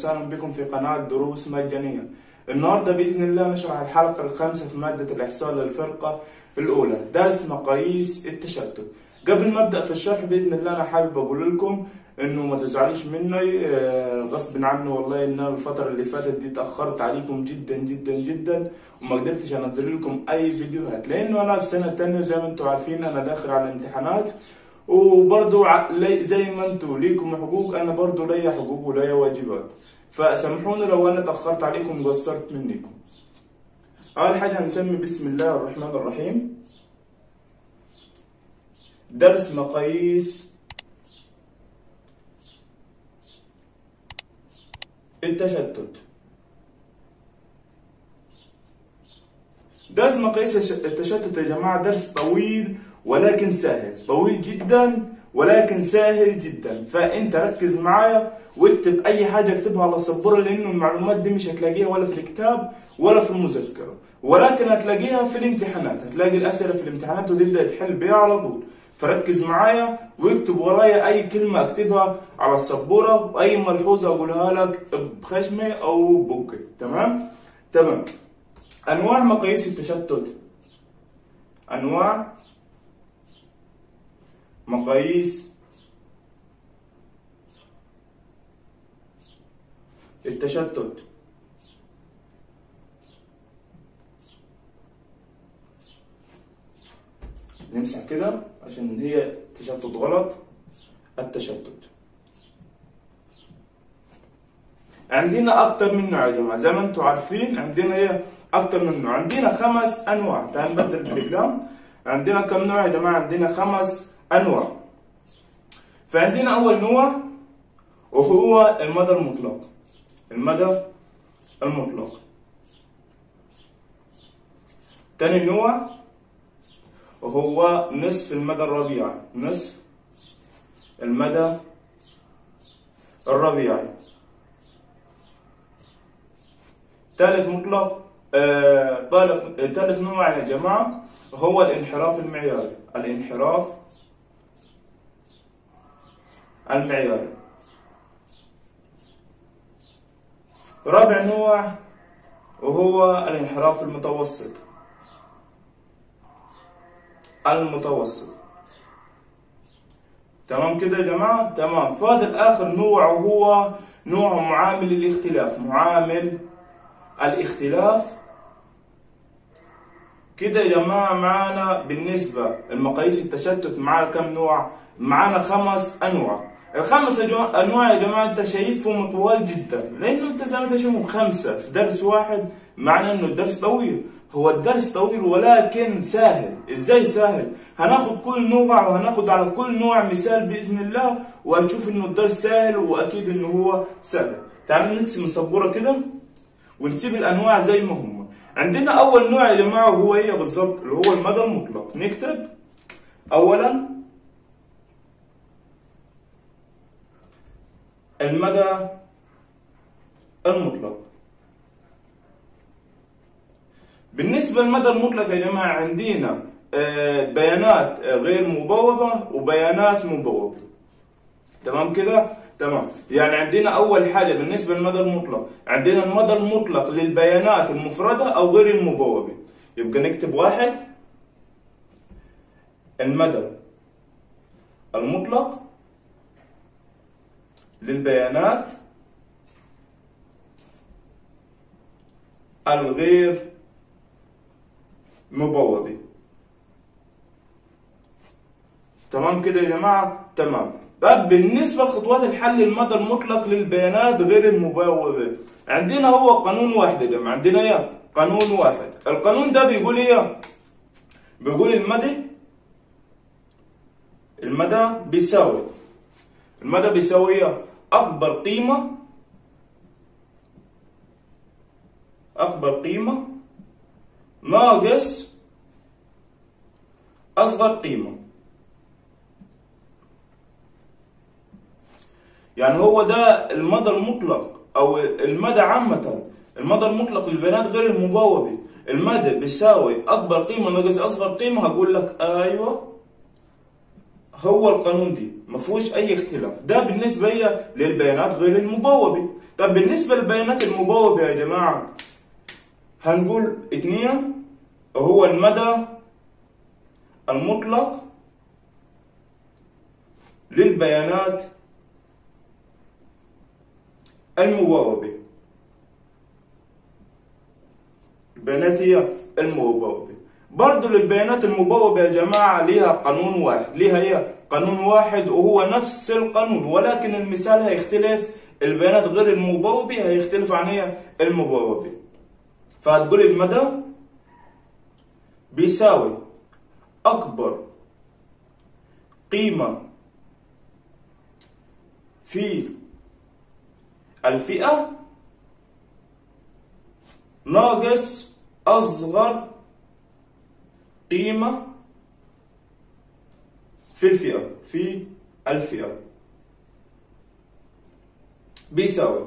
وسهلا بكم في قناة دروس مجانية. النهارده بإذن الله نشرح الحلقة الخامسة في مادة الإحصاء للفرقة الأولى، درس مقاييس التشتت. قبل ما أبدأ في الشرح بإذن الله أنا حابب أقول لكم إنه ما تزعلوش مني آه، غصب عني والله إن أنا الفترة اللي فاتت دي تأخرت عليكم جدا جدا جدا وما قدرتش أنزل لكم أي فيديوهات لأنه أنا في سنة تانية زي ما أنتم عارفين أنا داخل على الامتحانات وبرضو زي ما أنتوا ليكم حقوق أنا برضو ليا حقوق وليا واجبات. فسامحوني لو أنا تأخرت عليكم وقصرت منكم. أول حاجة هنسمي بسم الله الرحمن الرحيم. درس مقاييس. التشتت. درس مقاييس التشتت يا جماعة درس طويل. ولكن سهل. طويل جدا ولكن سهل جدا. فانت ركز معايا واكتب أي حاجة اكتبها على السبورة لأنه المعلومات دي مش هتلاقيها ولا في الكتاب ولا في المذكرة. ولكن هتلاقيها في الامتحانات. هتلاقي الأسئلة في الامتحانات وتبدأ تحل بيها على طول. فركز معايا واكتب ورايا أي كلمة أكتبها على السبورة وأي ملحوظة أقولها لك بخشمي أو ببقي تمام؟ تمام. أنواع مقاييس التشتت. أنواع مقاييس. التشتت. نمسح كده عشان هي تشتت غلط. التشتت. عندنا أكتر من نوع يا جماعة. زي ما أنتم عارفين عندنا إيه؟ أكتر من نوع. عندنا خمس أنواع. تعال نبدل بالإقلام. عندنا كم نوع يا جماعة؟ عندنا خمس انواع فعندنا أول نوع وهو المدى المطلق. المدى المطلق. تاني نوع وهو نصف المدى الربيعي نصف المدى الربيعي ثالث مطلق آه، ثالث نوع يا جماعة هو الانحراف المعياري. الانحراف المعياري رابع نوع وهو الانحراف المتوسط. المتوسط. تمام كده يا جماعة؟ تمام. فاضل آخر نوع وهو نوع معامل الاختلاف. معامل الاختلاف. كده يا جماعة معانا بالنسبة المقاييس التشتت معانا كم نوع؟ معانا خمس أنواع. الخمس أنواع يا جماعة أنت شايفهم طوال جدا. لأنه أنت زي ما أنت شايفهم خمسة. في درس واحد معنى إنه الدرس طويل. هو الدرس طويل ولكن سهل إزاي سهل؟ هناخد كل نوع وهناخد على كل نوع مثال بإذن الله وهتشوف إنه الدرس سهل وأكيد إنه هو سهل. تعالوا نرسم السبورة كده ونسيب الأنواع زي ما هم. عندنا أول نوع يا جماعة هو إيه بالظبط؟ اللي هو المدى المطلق. نكتب. اولا المدى المطلق. بالنسبة للمدى المطلق يا جماعة عندنا آه، بيانات غير مبوبة وبيانات مبوبة. تمام كده؟ تمام. يعني عندنا أول حاجة بالنسبة للمدى المطلق. عندنا المدى المطلق للبيانات المفردة أو غير المبوبة. يبقى نكتب واحد. المدى المطلق للبيانات الغير مبوبة. تمام كده يا جماعة؟ تمام. طب بالنسبة لخطوات الحل المدى المطلق للبيانات غير المبوبة عندنا هو قانون واحد يا جماعة. عندنا إيه قانون واحد. القانون ده بيقول إيه؟ بيقول المدى المدى بيساوي. المدى بيساوي إيه؟ أكبر قيمة أكبر قيمة. ناقص أصغر قيمة. يعني هو ده المدى المطلق أو المدى عامة. المدى المطلق للبيانات غير المبوبة. المدى بيساوي أكبر قيمة ناقص أصغر قيمة. هقول لك أيوه. هو القانون دي ما فيهوش أي اختلاف. ده بالنسبة هي للبيانات غير المبوبة. طب بالنسبة للبيانات المبوبة يا جماعة هنقول اتنين هو المدى المطلق للبيانات المبوبة. البيانات هي المبوبة. برضو للبيانات المبوبة يا جماعة ليها قانون واحد. ليها هي قانون واحد وهو نفس القانون. ولكن المثال هيختلف. البيانات غير المبوبة هيختلف عن هي المبوبة. فهتقول المدى؟ بيساوي أكبر قيمة في الفئة ناقص أصغر قيمة في الفئة في الفئة. بيساوي.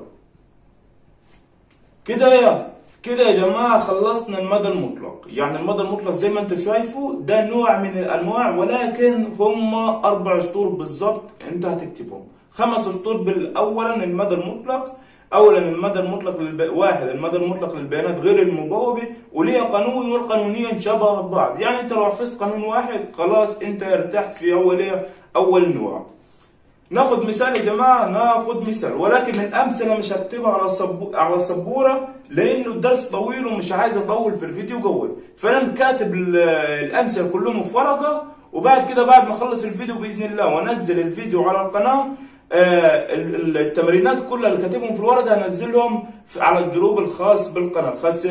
كده يا كده يا جماعة خلصنا المدى المطلق. يعني المدى المطلق زي ما أنتم شايفوا ده نوع من الأنواع ولكن هم أربع سطور بالظبط انت هتكتبهم. خمس سطور بالأولا المدى المطلق أولا المدى المطلق للب... واحد المدى المطلق للبيانات غير المبوبه وليها قانون والقانونين شبه بعض. يعني أنت لو حفظت قانون واحد خلاص أنت ارتحت في أول إيه؟ أول نوع. ناخد مثال يا جماعة ناخد مثال. ولكن الأمثلة مش هكتبها على الصب... على السبورة لأنه الدرس طويل ومش عايز أطول في الفيديو جوه. فانا كاتب الأمثلة كلهم في ورقة وبعد كده بعد ما أخلص الفيديو بإذن الله وأنزل الفيديو على القناة التمرينات كلها اللي كاتبهم في الورقة هنزلهم على ال group الخاص بالقناة الخاص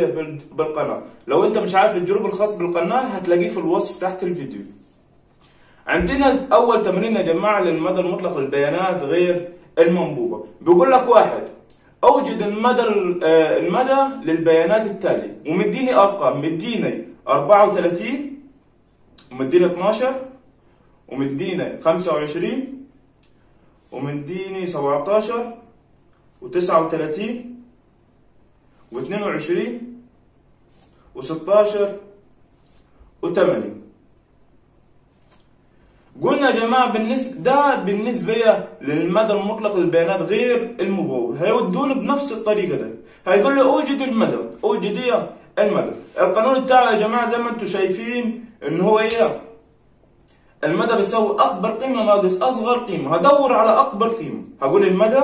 بالقناة. لو انت مش عارف ال group الخاص بالقناة هتلاقيه في الوصف تحت الفيديو. عندنا أول تمرين يا جماعة للمدى المطلق للبيانات غير المبوبة. بيقول لك واحد أوجد المدى المدى للبيانات التالية. ومديني أرقام. مديني 34 ومديني 12 ومديني 25 ومديني 17 و39 و22 و16 و8 قلنا يا جماعة بالنسبة ده بالنسبة للمدى المطلق للبيانات غير المبوب. هيودوني بنفس الطريقة ده هيقول لي أوجد المدى. أوجد إيه؟ المدى. القانون بتاعه يا جماعة زي ما أنتم شايفين إن هو إيه؟ المدى بيساوي أكبر قيمة ناقص أصغر قيمة. هدور على أكبر قيمة. هقول المدى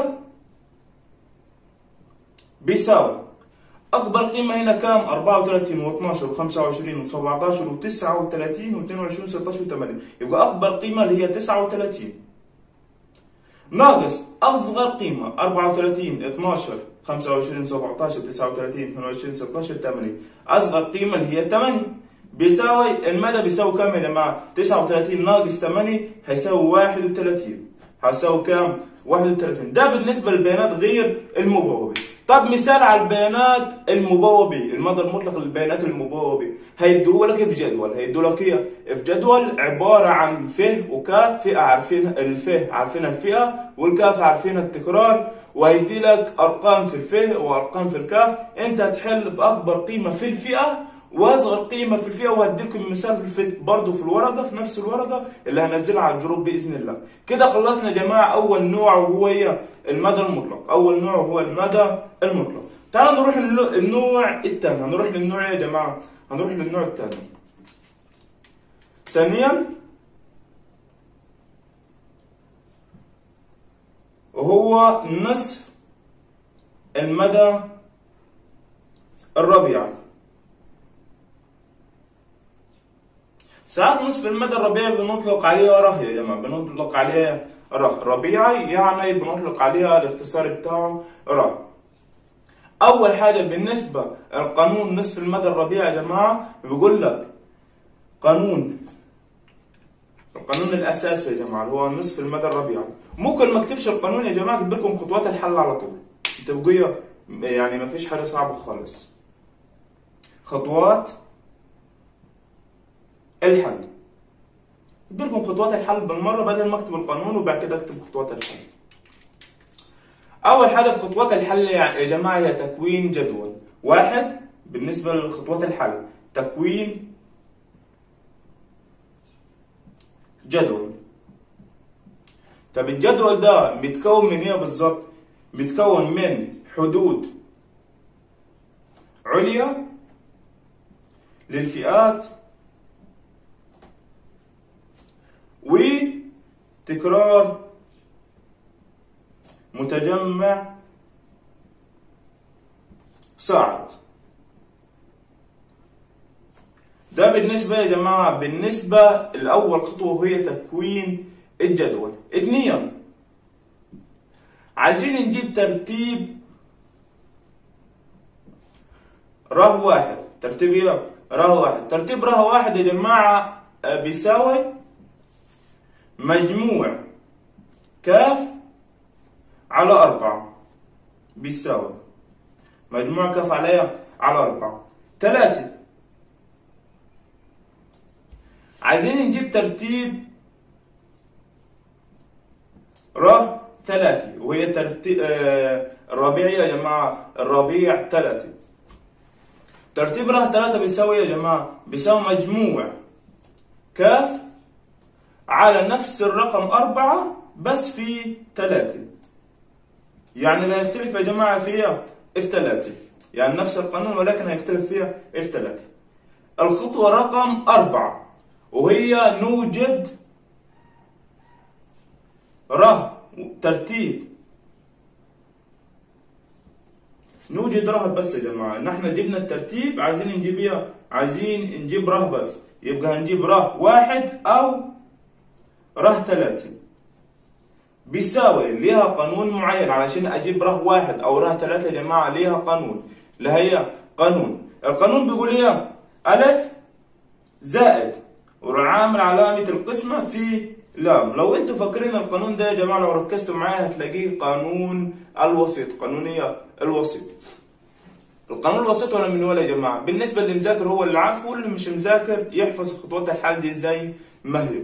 بيساوي أكبر قيمة هنا كام؟ 34 و12 و25 و17 و39 و22 و16 و8 يبقى أكبر قيمة اللي هي 39 ناقص أصغر قيمة 34 12 25 17 39 22 16 8 أصغر قيمة اللي هي 8 بيساوي المدى بيساوي كام يا جماعة؟ 39 ناقص 8 هيساوي 31 هيساوي كام؟ 31 ده بالنسبة للبيانات غير المبوبة. طب مثال على البيانات المبوبة. المدى المطلق للبيانات المبوبة. هيدوه في جدول. هيدوه لك إيه؟ في جدول عبارة عن ف وكاف. فئة عارفين الف عارفين الفئة والكاف عارفين التكرار. وهيدي لك أرقام في الف وأرقام في الكاف. أنت هتحل بأكبر قيمة في الفئة واصغر قيمة في الفئة وهديلكم مثال في برضه في الورقة في نفس الورقة اللي هنزلها على الجروب بإذن الله. كده خلصنا يا جماعة أول نوع وهو إيه؟ المدى المطلق. أول نوع هو المدى المطلق. تعالوا نروح للنوع الثاني. هنروح للنوع يا جماعة؟ هنروح للنوع الثاني. ثانيا وهو نصف المدى الربيعي ساعات نصف المدى الربيعي بنطلق عليها ره يا جماعة. بنطلق عليها ره ربيعي يعني بنطلق عليها الاختصار بتاعه ره أول حاجة بالنسبة القانون نصف المدى الربيعي يا جماعة بيقول لك قانون القانون الأساسي يا جماعة اللي هو نصف المدى الربيعي ممكن ما اكتبش القانون يا جماعة اكتب لكم خطوات الحل على طول. تبقوا يعني ما فيش حاجة صعبة خالص. خطوات الحل لكم خطوات الحل بالمرة بدل ما اكتب القانون وبعد كده اكتب خطوات الحل. أول حاجة في خطوات الحل يا جماعة هي تكوين جدول. واحد بالنسبة لخطوات الحل تكوين جدول. طب الجدول ده متكون من إيه بالظبط؟ متكون من حدود عليا للفئات وتكرار متجمع صاعد. ده بالنسبة يا جماعة بالنسبة الأول خطوة وهي تكوين الجدول. اثنين عايزين نجيب ترتيب ره واحد. ترتيب إيه؟ ره واحد. ترتيب ره واحد يا جماعة بيساوي مجموع كاف على أربعة بيساوي مجموع كاف على على أربعة. ثلاثة عايزين نجيب ترتيب ر ثلاثة وهي ترتيب آه الربيع يا جماعة. الربيع ثلاثة ترتيب ر ثلاثة بيساوي يا جماعة. بيساوي مجموع كاف على نفس الرقم أربعة بس في ثلاثة. يعني لا يختلف يا جماعة فيها في ثلاثة. يعني نفس القانون ولكن هيختلف فيها في ثلاثة. الخطوة رقم أربعة وهي نوجد ره ترتيب. نوجد ره بس يا جماعة. نحن جبنا الترتيب عايزين نجيب إيه؟ عايزين نجيب ره بس. يبقى هنجيب ره واحد أو ره ثلاثة. بيساوي ليها قانون معين علشان أجيب ره واحد أو ره ثلاثة يا جماعة ليها قانون. اللي هي قانون. القانون بيقول إيه ألف زائد. وعامل علامة القسمة في لام. لو أنتوا فاكرين القانون ده يا جماعة لو ركزتوا معايا هتلاقيه قانون الوسيط قانونية الوسيط. القانون الوسيط ولا من ولا يا جماعة؟ بالنسبة اللي مذاكر هو اللي عارفه واللي مش مذاكر يحفظ خطوات الحل دي زي ما هي.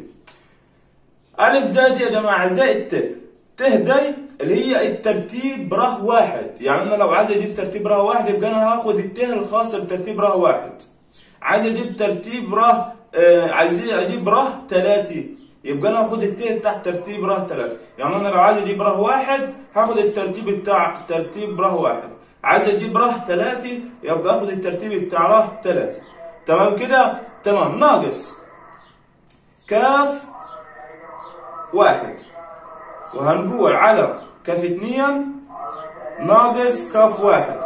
ألف زائد يا جماعة زائد ت. ت دي اللي هي الترتيب ره واحد. يعني أنا لو عايز أجيب ترتيب ره واحد يبقى أنا هاخد الت الخاصة بترتيب ره واحد. عايز أجيب ترتيب ره آه عايز أجيب ره ثلاثة يبقى أنا هاخد الت تحت ترتيب ره ثلاثة يعني أنا لو عايز أجيب ره واحد هاخد الترتيب بتاع ترتيب ره واحد. عايز أجيب ره ثلاثة يبقى آخد الترتيب بتاع ره ثلاثة تمام كده؟ تمام. ناقص. كاف واحد. وهنقول على كاف اثنين ناقص كاف واحد.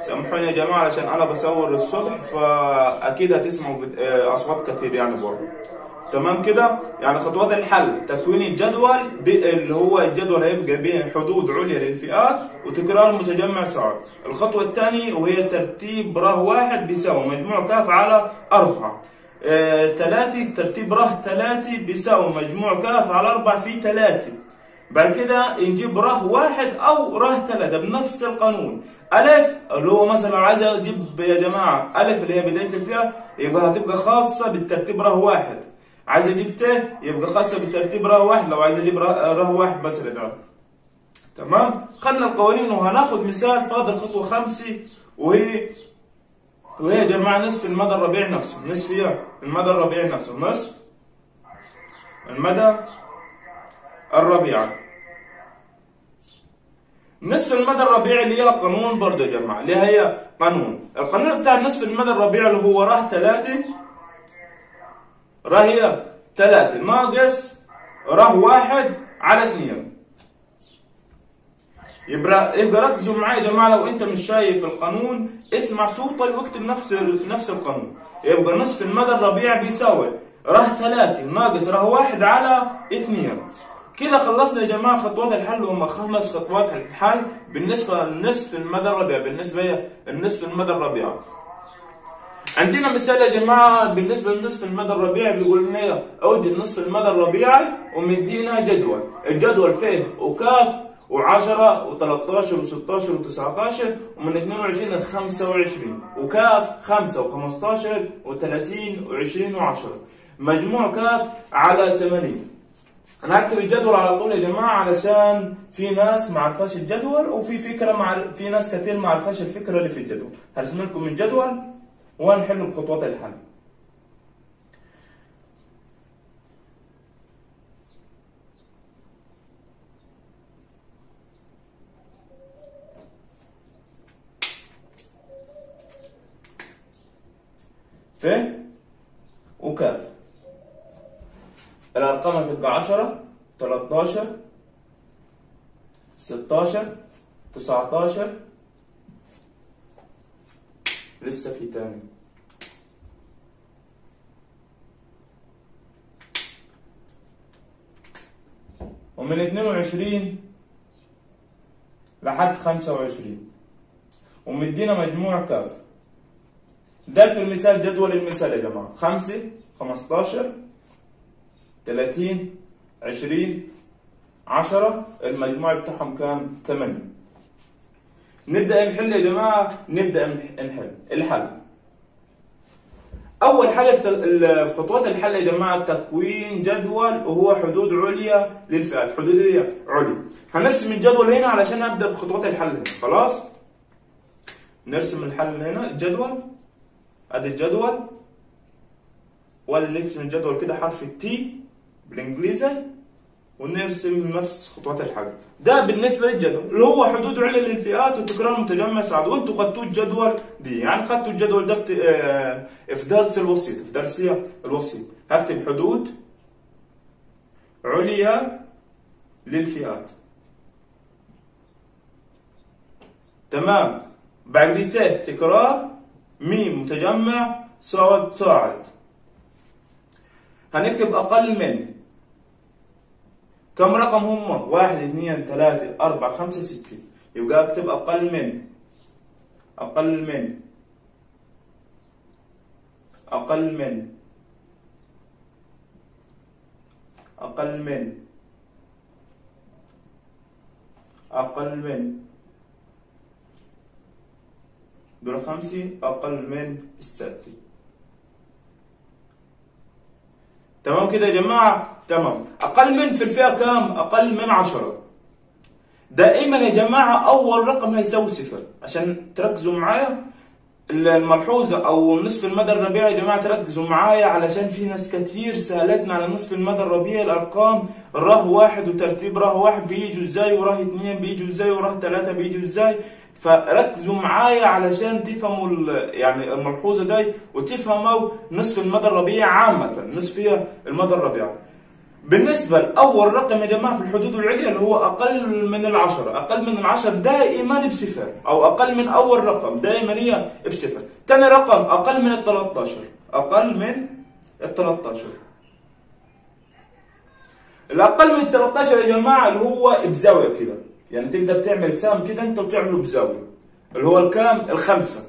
سامحوني يا جماعة علشان أنا بصور الصبح فأكيد هتسمعوا أصوات كتير يعني برضه. تمام كده؟ يعني خطوات الحل. تكوين الجدول اللي هو الجدول هيبقى بين حدود عليا للفئات وتكرار متجمع صعب الخطوة الثانية وهي ترتيب ره واحد بيساوي مجموع كاف على أربعة. ثلاثة آه ترتيب ره ثلاثة بيساوي مجموع كاف على أربعة في ثلاثة بعد كده نجيب ره واحد أو ره ثلاثة بنفس القانون. ألف اللي هو مثلا عايز أجيب يا جماعة ألف اللي هي بداية الفئة يبقى هتبقى خاصة بالترتيب ره واحد. عايز أجيب ت يبقى خاصة بالترتيب ره واحد. لو عايز أجيب ره, واحد بس لده تمام؟ خدنا القوانين وهناخد مثال فاضل خطوة خمسة وهي وهي جماعة نصف المدى الربيع نفسه نصف إيه؟ المدى الربيع نفسه نصف المدى الربيع. نصف المدى الربيع اللي هي قانون برضه يا جماعة اللي هي قانون. القانون بتاع نصف المدى الربيع اللي هو راه ثلاثة راه هي ثلاثة. ناقص راه واحد على اثنين. يبقى ركزوا معايا يا جماعة لو انت مش شايف القانون اسمع صوتي واكتب نفس نفس القانون. يبقى نصف المدى الربيع بيساوي. ره ثلاثة. ناقص. ره واحد على اثنين. كده خلصنا يا جماعة خطوات الحل. هم خمس خطوات الحل بالنسبة لنصف المدى الربيع. بالنسبة لنصف المدى الربيع. عندنا مثال يا جماعة بالنسبة لنصف المدى الربيعي بيقول لنا أوجد نصف المدى الربيعي ومدينا جدول. الجدول فيه وكاف و10 و13 و16 و19 ومن 22 ل 25 وكاف 5 و15 و30 و20 و10 مجموع كاف على 80 أنا هكتب الجدول على طول يا جماعة علشان في ناس ما عرفاش الجدول وفي فكرة مع في ناس كتير ما عرفاش الفكرة اللي في الجدول. هرسم لكم الجدول وهنحل بخطوات الحل ف وكاف الأرقام هتبقى 10 13 16 19 لسه في تاني. ومن 22 لحد 25 ومدينا مجموع كاف. ده في المثال جدول المثال يا جماعة. 5 15 30 20 10 المجموع بتاعهم كام؟ 8 نبدأ نحل يا جماعة؟ نبدأ نحل. الحل. أول حاجة في خطوات الحل يا جماعة تكوين جدول وهو حدود عليا للفئات حدودية عليا. هنرسم الجدول هنا علشان أبدأ بخطوات الحل هنا. خلاص؟ نرسم الحل هنا. الجدول. ادي الجدول. وادي نرسم الجدول كده حرف التي بالإنجليزي ونرسم نفس خطوات الحل ده بالنسبة للجدول. اللي هو حدود عليا للفئات وتكرار متجمع سعد وانتوا خدتوا الجدول دي. يعني خدتوا الجدول ده في آه، درس الوسيط في درسيه الوسيط. هكتب حدود عليا للفئات. تمام. بعد دي تكرار. ميم متجمع صاد صاعد. هنكتب أقل من. كم رقم هم؟ واحد اثنين ثلاثة أربعة خمسة ستة. يبقى أكتب أقل من. أقل من. أقل من. أقل من. أقل من. دول خمسة أقل من الستة تمام كده يا جماعة؟ تمام. أقل من في الفئة كام؟ أقل من عشرة. دائما يا جماعة أول رقم هيساوي صفر. عشان تركزوا معايا. الملحوظة أو نصف المدى الربيعي يا جماعة تركزوا معايا علشان في ناس كتير سألتنا على نصف المدى الربيعي الأرقام. راه واحد وترتيب راه واحد بيجوا إزاي وراه اتنين بيجوا إزاي وراه تلاتة بيجوا إزاي فركزوا معايا علشان تفهموا يعني الملحوظة دي وتفهموا نصف المدى الربيعي عامة نصف المدى الربيعي بالنسبة لأول رقم يا جماعة في الحدود العليا اللي هو أقل من العشرة أقل من العشر دائما بصفر أو أقل من أول رقم دائما هي بصفر. تاني رقم أقل من ال 13 أقل من ال 13 الأقل من ال 13 يا جماعة اللي هو بزاوية كده. يعني تقدر تعمل سهم كده أنت وتعمله بزاوية. اللي هو الكام؟ الخمسة.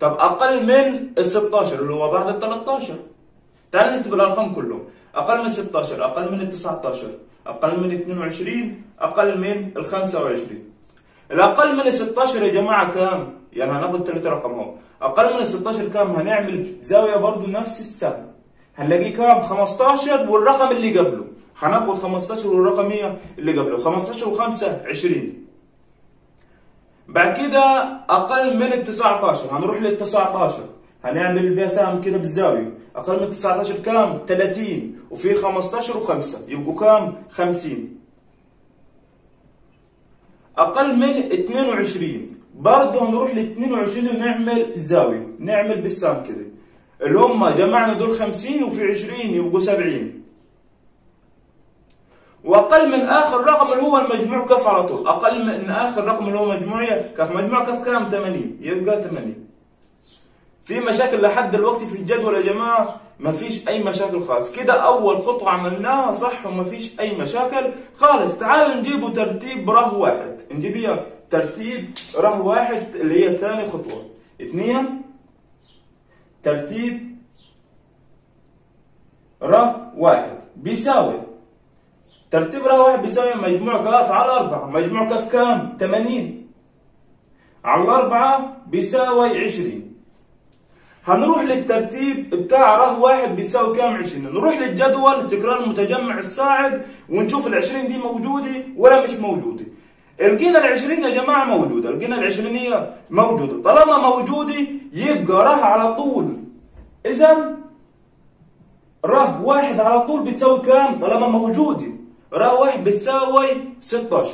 طب أقل من ال 16 اللي هو بعد ال 13 تعال نكتب الأرقام كلهم. أقل من 16 أقل من 19 أقل من 22 أقل من ال 25 الأقل من ال 16 يا جماعة كام؟ يعني هناخد ثلاث اهو أقل من ال 16 كام؟ هنعمل زاويه برضو نفس السهم. هنلاقيه كام؟ 15 والرقم اللي قبله. هناخد 15 والرقم هي اللي قبله. 15 و5 20 بعد كده أقل من ال 19 هنروح لل 19 هنعمل سهم كده بالزاوية. أقل من 19 كام؟ 30 وفي 15 و5 يبقوا كام؟ 50 أقل من 22 برضه هنروح ل 22 ونعمل زاويه نعمل بالسهم كده. اللي هم جمعنا دول 50 وفي 20 يبقوا 70 وأقل من آخر رقم اللي هو المجموع كف على طول. أقل من آخر رقم اللي هو مجموعية كف. مجموع كف كام؟ 80 يبقى 80 في مشاكل لحد دلوقتي في الجدول يا جماعة. مفيش أي مشاكل خالص. كده أول خطوة عملناها صح ومفيش أي مشاكل خالص. تعالوا نجيبوا ترتيب ره واحد. نجيب؟ ترتيب ره واحد اللي هي ثاني خطوة. اثنين. ترتيب ره واحد. بيساوي ترتيب واحد بيساوي مجموع كاف على أربعة. مجموع كاف كام؟ 80 على الأربعة بيساوي 20 هنروح للترتيب بتاع ره واحد بيساوي كام 20 نروح للجدول التكرار المتجمع الصاعد ونشوف ال 20 دي موجودة ولا مش موجودة. لقينا ال 20 يا جماعة موجودة. لقينا ال 20 هي موجودة. طالما موجودة يبقى ره على طول. اذا ره واحد على طول بتساوي كام؟ طالما موجودة. ره واحد بتساوي 16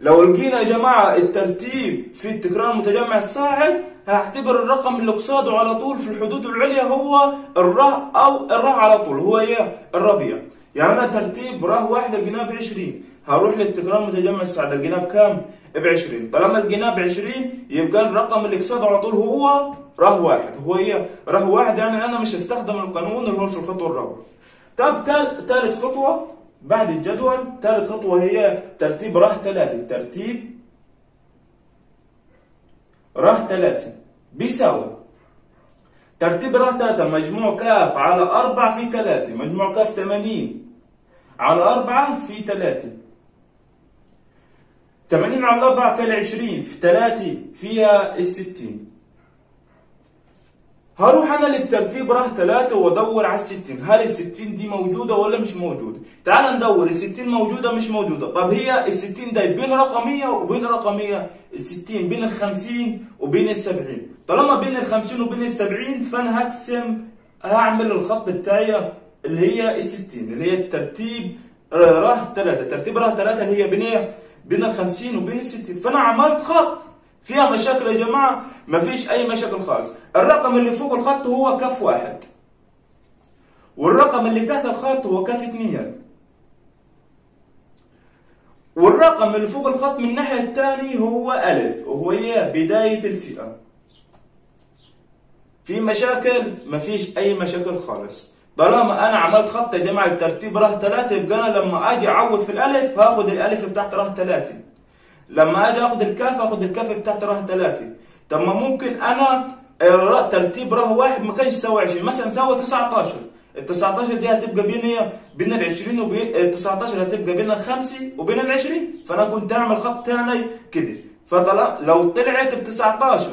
لو لقينا يا جماعة الترتيب في التكرار المتجمع الصاعد هعتبر الرقم اللي قصاده على طول في الحدود العليا هو الره أو الره على طول هو إيه الربيع. يعني أنا ترتيب ره واحد لقيناه ب 20 هروح للتكرار المتجمع الصاعد لقيناه بكام؟ ب 20 طالما لقيناه ب 20 يبقى الرقم اللي قصاده على طول هو ره واحد هو إيه؟ ره واحد. يعني أنا مش هستخدم القانون اللي هو في الخطوة الرابعة. طب ثالث خطوة بعد الجدول ثالث خطوة هي ترتيب ره ثلاثة ترتيب ره ثلاثة بيساوي. ترتيب ره ثلاثة مجموع كاف على أربعة في ثلاثة مجموع كاف ثمانين. على أربعة في ثلاثة ثمانين على أربعة فيها العشرين في ثلاثة فيها الستين. هروح أنا للترتيب راه ثلاثة وأدور على الستين. هل الستين دي موجودة ولا مش موجودة؟ تعال ندور الستين موجودة مش موجودة. طب هي الستين ده بين رقمية وبين رقمية الستين بين الخمسين وبين السبعين. طالما بين الخمسين وبين السبعين فأنا هقسم هعمل الخط بتاعي اللي هي الستين اللي هي الترتيب راه ثلاثة. ترتيب راه ثلاثة اللي هي بين إيه؟ بين الخمسين وبين الستين. فأنا عملت خط. فيها مشاكل يا جماعة؟ مفيش أي مشاكل خالص. الرقم اللي فوق الخط هو كف واحد. والرقم اللي تحت الخط هو كف اثنين. والرقم اللي فوق الخط من الناحية الثانية هو ألف. وهو هي بداية الفئة. في مشاكل؟ مفيش أي مشاكل خالص. طالما أنا عملت خط يا جماعة الترتيب راه ثلاثة يبقى أنا لما أجي أعوض في الألف هاخد الألف بتاعت راه ثلاثة لما أجي اخد الكاف اخد الكاف بتاعت راه ثلاثة. طب ما ممكن أنا ترتيب راه واحد ما كانش يساوي 20 مثلا ساوى 19 ال 19 دي هتبقى بين إيه؟ بين ال 20 وبين ال 19 هتبقى بين الخمسة وبين ال 20 فأنا كنت أعمل خط ثاني كده. فطلع لو طلعت ب 19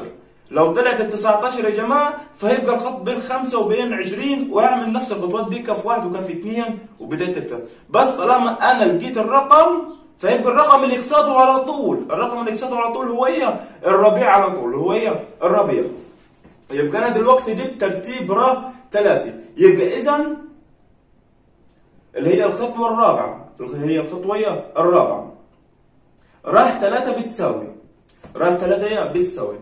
لو طلعت ب 19 يا جماعة فهيبقى الخط بين 5 وبين 20 وأعمل نفس الخطوات دي كف واحد وكف اثنين وبداية الفهم بس طالما أنا لقيت الرقم فيبقى الرقم اللي يقصده على طول الرقم اللي يقصده على طول هو هي الربيع على طول هو هي الربيع. يبقى أنا دلوقتي جبت ترتيب ر ثلاثة يبقى إذا اللي هي الخطوة الرابعة اللي هي الخطوة الرابعة. ر ثلاثة بتساوي. ر ثلاثة هي بتساوي.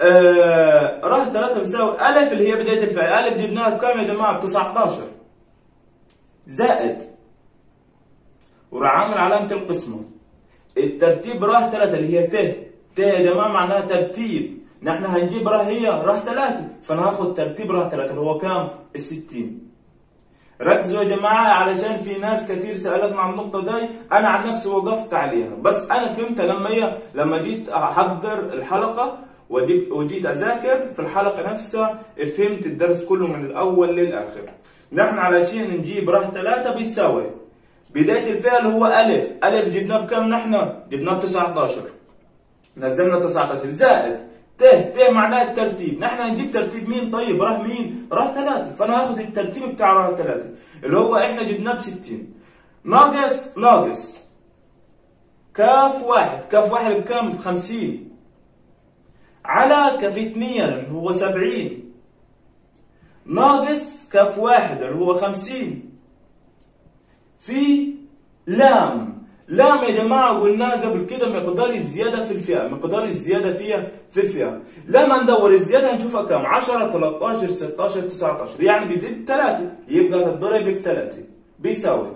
آه ر ثلاثة بتساوي. ألف اللي هي بداية الفعل. ألف جبناها بكام يا جماعة؟ ب 19 زائد وراح عامل علامة القسمة الترتيب راه ثلاثة اللي هي ت. ت يا جماعة معناها ترتيب. نحن هنجيب راه هي راه ثلاثة. فأنا هاخد ترتيب راه ثلاثة اللي هو كام؟ الستين. ركزوا يا جماعة علشان في ناس كتير سألتنا عن النقطة دي. أنا عن نفسي وقفت عليها. بس أنا فهمت لما هي لما جيت أحضر الحلقة وجيت أذاكر في الحلقة نفسها فهمت الدرس كله من الأول للآخر. نحن علشان نجيب راه ثلاثة بيساوي. بداية الفعل هو ألف. ألف جبناه بكم نحن؟ جبناه ب 19 نزلنا 19 زائد ت. ت معناه الترتيب. نحن هنجيب ترتيب مين؟ طيب راه مين؟ راه ثلاثة. فأنا هاخد الترتيب بتاع راه ثلاثة. اللي هو إحنا جبناه ب 60 ناقص ناقص. كاف واحد. كاف واحد بكم؟ ب 50 على كاف اثنين اللي هو 70 ناقص كاف واحد اللي هو 50 في لام. لام يا جماعة قلنا قبل كده مقدار الزيادة في الفئة. مقدار الزيادة فيها في الفئة. لما ندور الزيادة هنشوفها كام 10 13 16 19 يعني بيزيد 3 يبقى تتضرب في 3 بيساوي.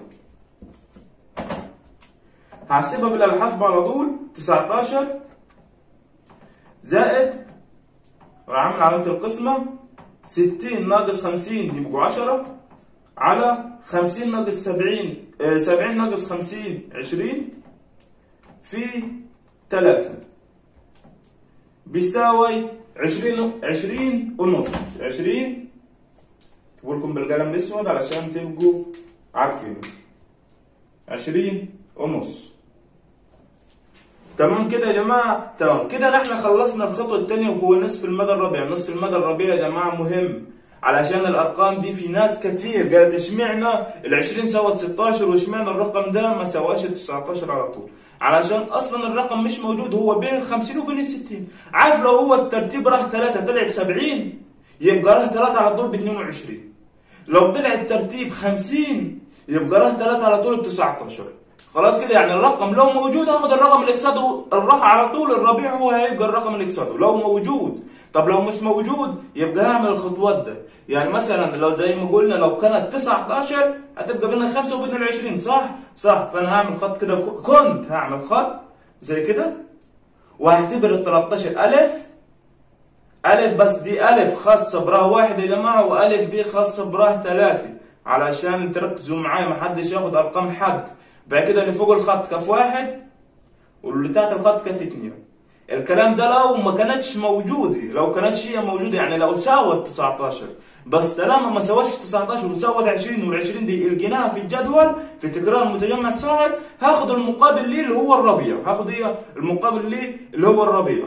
هحسبها بالآلة الحاسبة على طول. 19 زائد وعامل علامة القسمة. 60 ناقص 50 يبقوا 10 على 50 ناقص 70 آه 70 ناقص 50 20 في 3 بيساوي 20 20 ونص. 20 تقول لكم بالقلم الأسود علشان تبقوا عارفين. 20 ونص. تمام كده يا جماعة؟ تمام. كده نحن خلصنا الخطوة الثانية وهو نصف المدى الربيع نصف المدى الربيع يا جماعة مهم. علشان الأرقام دي في ناس كتير. قالت اشمعنى ال 20 سوت 16 واشمعنى الرقم ده ما سواش ال 19 على طول؟ علشان أصلا الرقم مش موجود هو بين ال 50 وبين ال 60 عارف لو هو الترتيب راه 3 طلع ب 70 يبقى راه 3 على طول ب 22 لو طلع الترتيب 50 يبقى راه 3 على طول ب 19 خلاص كده يعني الرقم لو موجود هاخد الرقم اللي قصاده الراحة على طول الربيع هو هيبقى الرقم قصاده لو موجود طب لو مش موجود يبقى هعمل الخطوات ده يعني مثلا لو زي ما قلنا لو كانت 19 هتبقى بين الخمسة وبين ال 20 صح؟ صح. فأنا هعمل خط كده. كنت هعمل خط زي كده وهعتبر ال 13 ألف. ألف بس دي ألف خاصة براه واحد يا جماعة وألف دي خاصة براه ثلاثة علشان تركزوا معايا محدش ياخد أرقام حد. بعد كده اللي فوق الخط كف واحد واللي تحت الخط كف اتنين. الكلام ده لو ما كانتش موجودة لو كانتش هي موجودة يعني لو ساوت 19 بس طالما ما سوتش 19 وساوت 20 وال 20 دي لقيناها في الجدول في تكرار المتجمع الصاعد هاخد المقابل ليه اللي هو الربيع. هاخد إيه المقابل ليه اللي هو الربيع.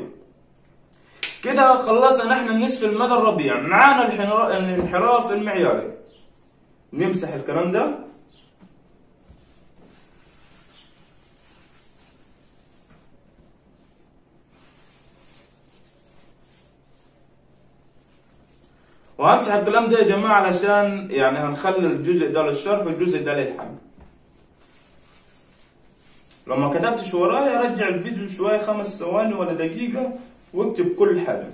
كده خلصنا نحن نصف المدى الربيع. معانا الانحراف المعياري. نمسح الكلام ده. وهمسح الكلام ده يا جماعة علشان يعني هنخلي الجزء ده للشرح والجزء ده للحل. لو ما كتبتش ورايا رجع الفيديو شوية خمس ثواني ولا دقيقة واكتب كل حاجة.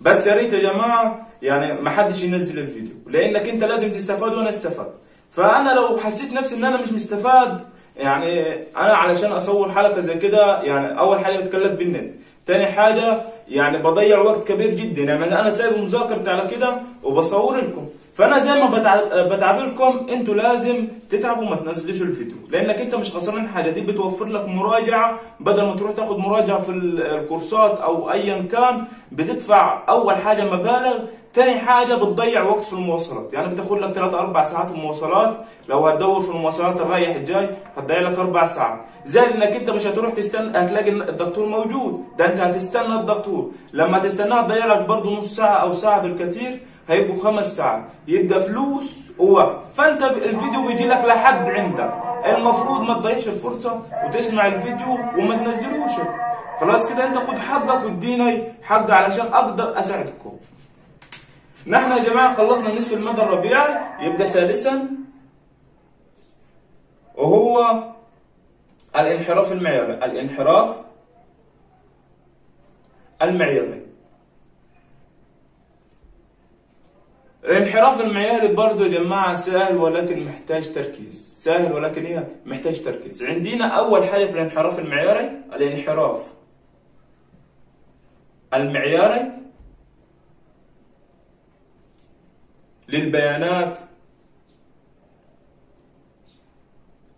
بس يا ريت يا جماعة يعني ما حدش ينزل الفيديو لأنك أنت لازم تستفاد وأنا أستفاد. فأنا لو حسيت نفسي إن أنا مش مستفاد يعني أنا علشان أصور حلقة زي كده يعني أول حاجة بتكلف بالنت. تاني حاجة يعني بضيع وقت كبير جدا. يعني أنا سايب مذاكرتي على كده وبصور لكم. فأنا زي ما بتعب أنتوا لازم تتعبوا وما تنزلوش الفيديو. لأنك أنت مش خسران حاجة. دي بتوفر لك مراجعة. بدل ما تروح تاخد مراجعة في الكورسات أو ايا كان بتدفع أول حاجة مبالغ تاني حاجة بتضيع وقت في المواصلات. يعني بتاخد لك 3 4 ساعات مواصلات لو هتدور في المواصلات الرايح الجاي هتضيع لك 4 ساعات. زي إنك أنت مش هتروح تستنى هتلاقي الدكتور موجود. ده أنت هتستنى الدكتور. لما تستناه هتضيع لك برضه نص ساعة أو ساعة بالكثير هيبقوا خمس ساعات. يبقى فلوس ووقت. فأنت الفيديو بيجي لك لحد عندك. المفروض ما تضيعش الفرصة وتسمع الفيديو وما تنزلوش. خلاص كده أنت خد حقك واديني حق علشان أقدر أساعدكم. نحن يا جماعة خلصنا نصف المدى الربيعي يبقى ثالثا وهو الانحراف المعياري الانحراف المعياري. الانحراف المعياري برضه يا جماعة سهل ولكن محتاج تركيز سهل ولكن إيه؟ محتاج تركيز. عندنا أول حاجة في الانحراف المعياري الانحراف المعياري. للبيانات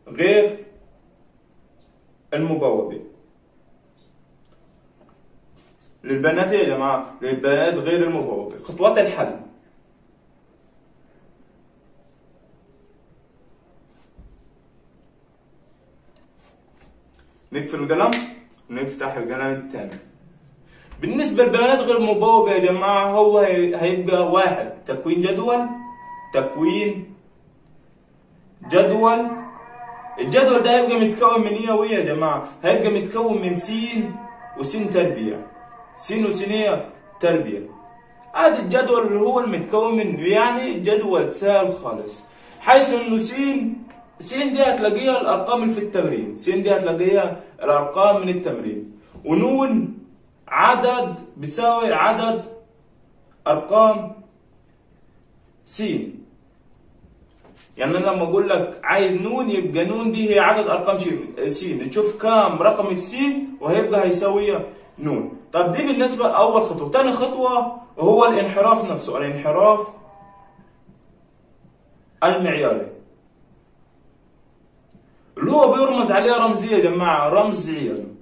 غير المبوبة. للبيانات يا جماعة للبيانات غير المبوبة. خطوات الحل. نقفل القلم ونفتح القلم الثاني. بالنسبة للبيانات غير مبوبة يا جماعة هو هيبقى واحد. تكوين جدول تكوين جدول. الجدول ده هيبقى متكون من إيه وإيه يا جماعة؟ هيبقى متكون من س وس تربية. س وس تربية. هذا الجدول اللي هو المتكون منه يعني جدول سهل خالص. حيث إنه س س دي هتلاقيها الأرقام اللي في التمرين. س دي هتلاقيها الأرقام من التمرين. ونون عدد بتساوي عدد أرقام س يعني أنا لما أقول لك عايز نون يبقى نون دي هي عدد أرقام س تشوف كام رقم في س وهيبقى هيساوي نون. طب دي بالنسبة لأول خطوة. ثاني خطوة هو الانحراف نفسه. الانحراف المعياري. اللي هو بيرمز عليه رمزية يا جماعة. رمز عيان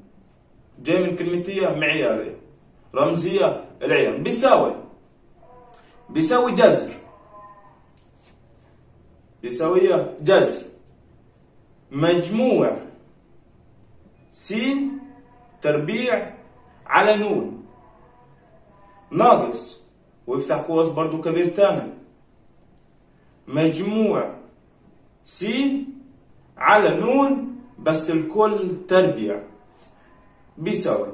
جاي من كلمتية معياريه رمزية العيان. بيساوي. بيساوي جذر. بيساوي جذر مجموع س تربيع على نون. ناقص. وافتح قوس برضو كبير تاني مجموع س على نون بس الكل تربيع. بيساوي.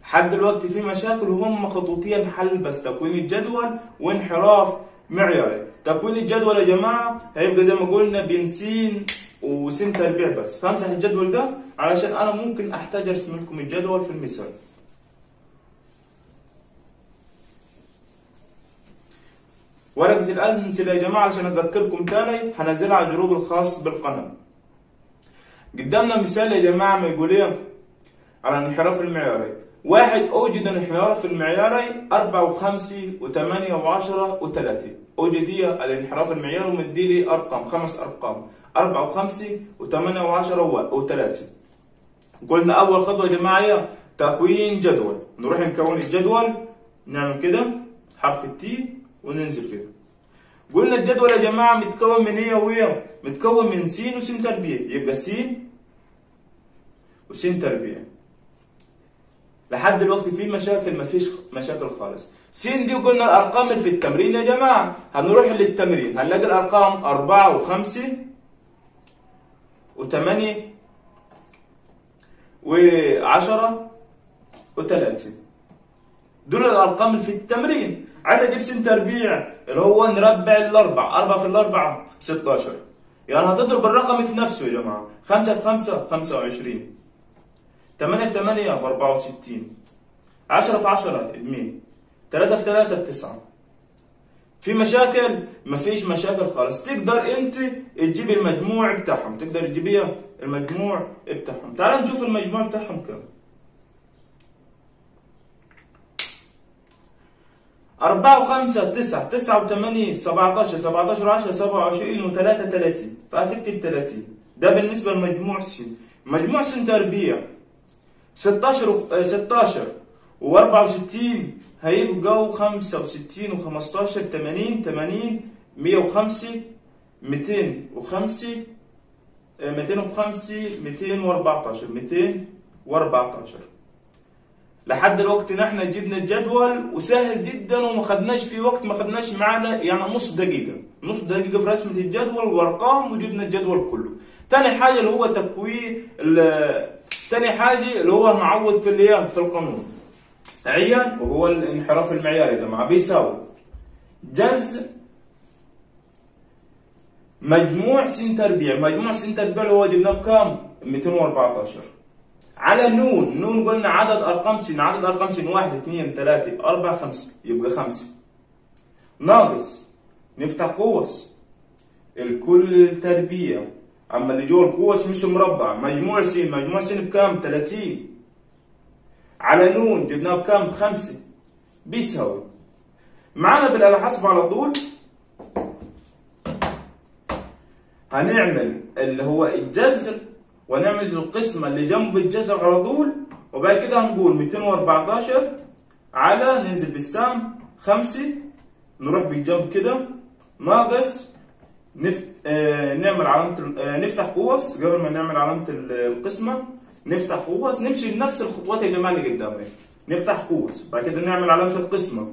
لحد دلوقتي في مشاكل وهم خطوتين حل بس تكوين الجدول وانحراف معياري. تكوين الجدول يا جماعة هيبقى زي ما قلنا بين س وس تربيع بس فامسح الجدول ده علشان أنا ممكن أحتاج أرسم لكم الجدول في المثال ورقة الأمثلة يا جماعة عشان أذكركم تاني هنزلها على الجروب الخاص بالقناة. قدامنا مثال يا جماعة ما يقول إيه؟ على الانحراف المعياري. واحد أوجد الانحراف المعياري أربعة وخمسة وثمانية وعشرة وثلاثة. أوجد هي الانحراف المعياري ومدي لي أرقام خمس أرقام. أربعة وخمسة وثمانية وعشرة وثلاثة. قلنا أول خطوة يا جماعة تكوين جدول. نروح نكون الجدول نعمل كده حرف التي وننزل كده قلنا الجدول يا جماعة متكون من إيه وهي متكون من س وس تربيع. يبقى س وس تربيع. لحد دلوقتي في مشاكل مفيش مشاكل خالص. س دي قلنا الأرقام اللي في التمرين يا جماعة. هنروح للتمرين. هنلاقي الارقام أربعة وخمسة وثمانية وعشرة وثلاثة؟ دول الأرقام اللي في التمرين. عايز أجيب س تربيع اللي هو نربع الاربع 4 في الأربعة 16 يعني هتضرب الرقم في نفسه يا جماعة. 5 في 5 25 8 في 8 ب 64 10 في 10 ب 100 3 في 3 ب 9 في مشاكل؟ مفيش مشاكل خالص. تقدر انت تجيب المجموع بتاعهم. تقدر تجيبيها المجموع بتاعهم. تعال نشوف المجموع بتاعهم كام أربعة وخمسة تسعة. تسعة وثمانية سبعتاشر. سبعتاشر وعشرة سبعة وعشرين وثلاثة ثلاثين فهتكتب ثلاثين. ده بالنسبة لمجموع س مجموع س تربيع ستاشر و... ستاشر. وأربعة وستين. هيبقوا خمسة وستين وخمستاشر تمانين تمانين مية وخمسة ميتين وخمسة ميتين وخمسة ميتين وأربعتاشر ميتين وأربعتاشر. لحد دلوقتي نحن جبنا الجدول وسهل جدا وما خدناش في وقت ما خدناش معانا يعني نص دقيقة. نص دقيقة في رسمة الجدول وارقام وجبنا الجدول كله. تاني حاجة اللي هو تكوين تاني حاجة اللي هو معوض في اللي في القانون. عيان وهو الانحراف المعياري يا جماعة بيساوي جذر مجموع س تربيع. مجموع س تربيع اللي هو جبناه بكام؟ 214 على نون نون قلنا عدد أرقام س عدد أرقام س 1 2 3 4 5 يبقى 5 ناقص نفتح قوس. الكل تربيع. أما اللي جوه القوس مش مربع. مجموع س مجموع س بكام؟ 30 على نون جبناه بكام؟ 5 بيساوي. معانا بالآلة حسب على طول. هنعمل اللي هو الجذر ونعمل القسمة اللي جنب الجذر على طول وبعد كده هنقول 214 على ننزل بالسهم 5 نروح بالجنب كده. ناقص نفت... آه نعمل علامة آه نفتح قوس قبل ما نعمل علامة القسمة. نفتح قوس نمشي بنفس الخطوات اللي قدامنا. نفتح قوس بعد كده نعمل علامة القسمة.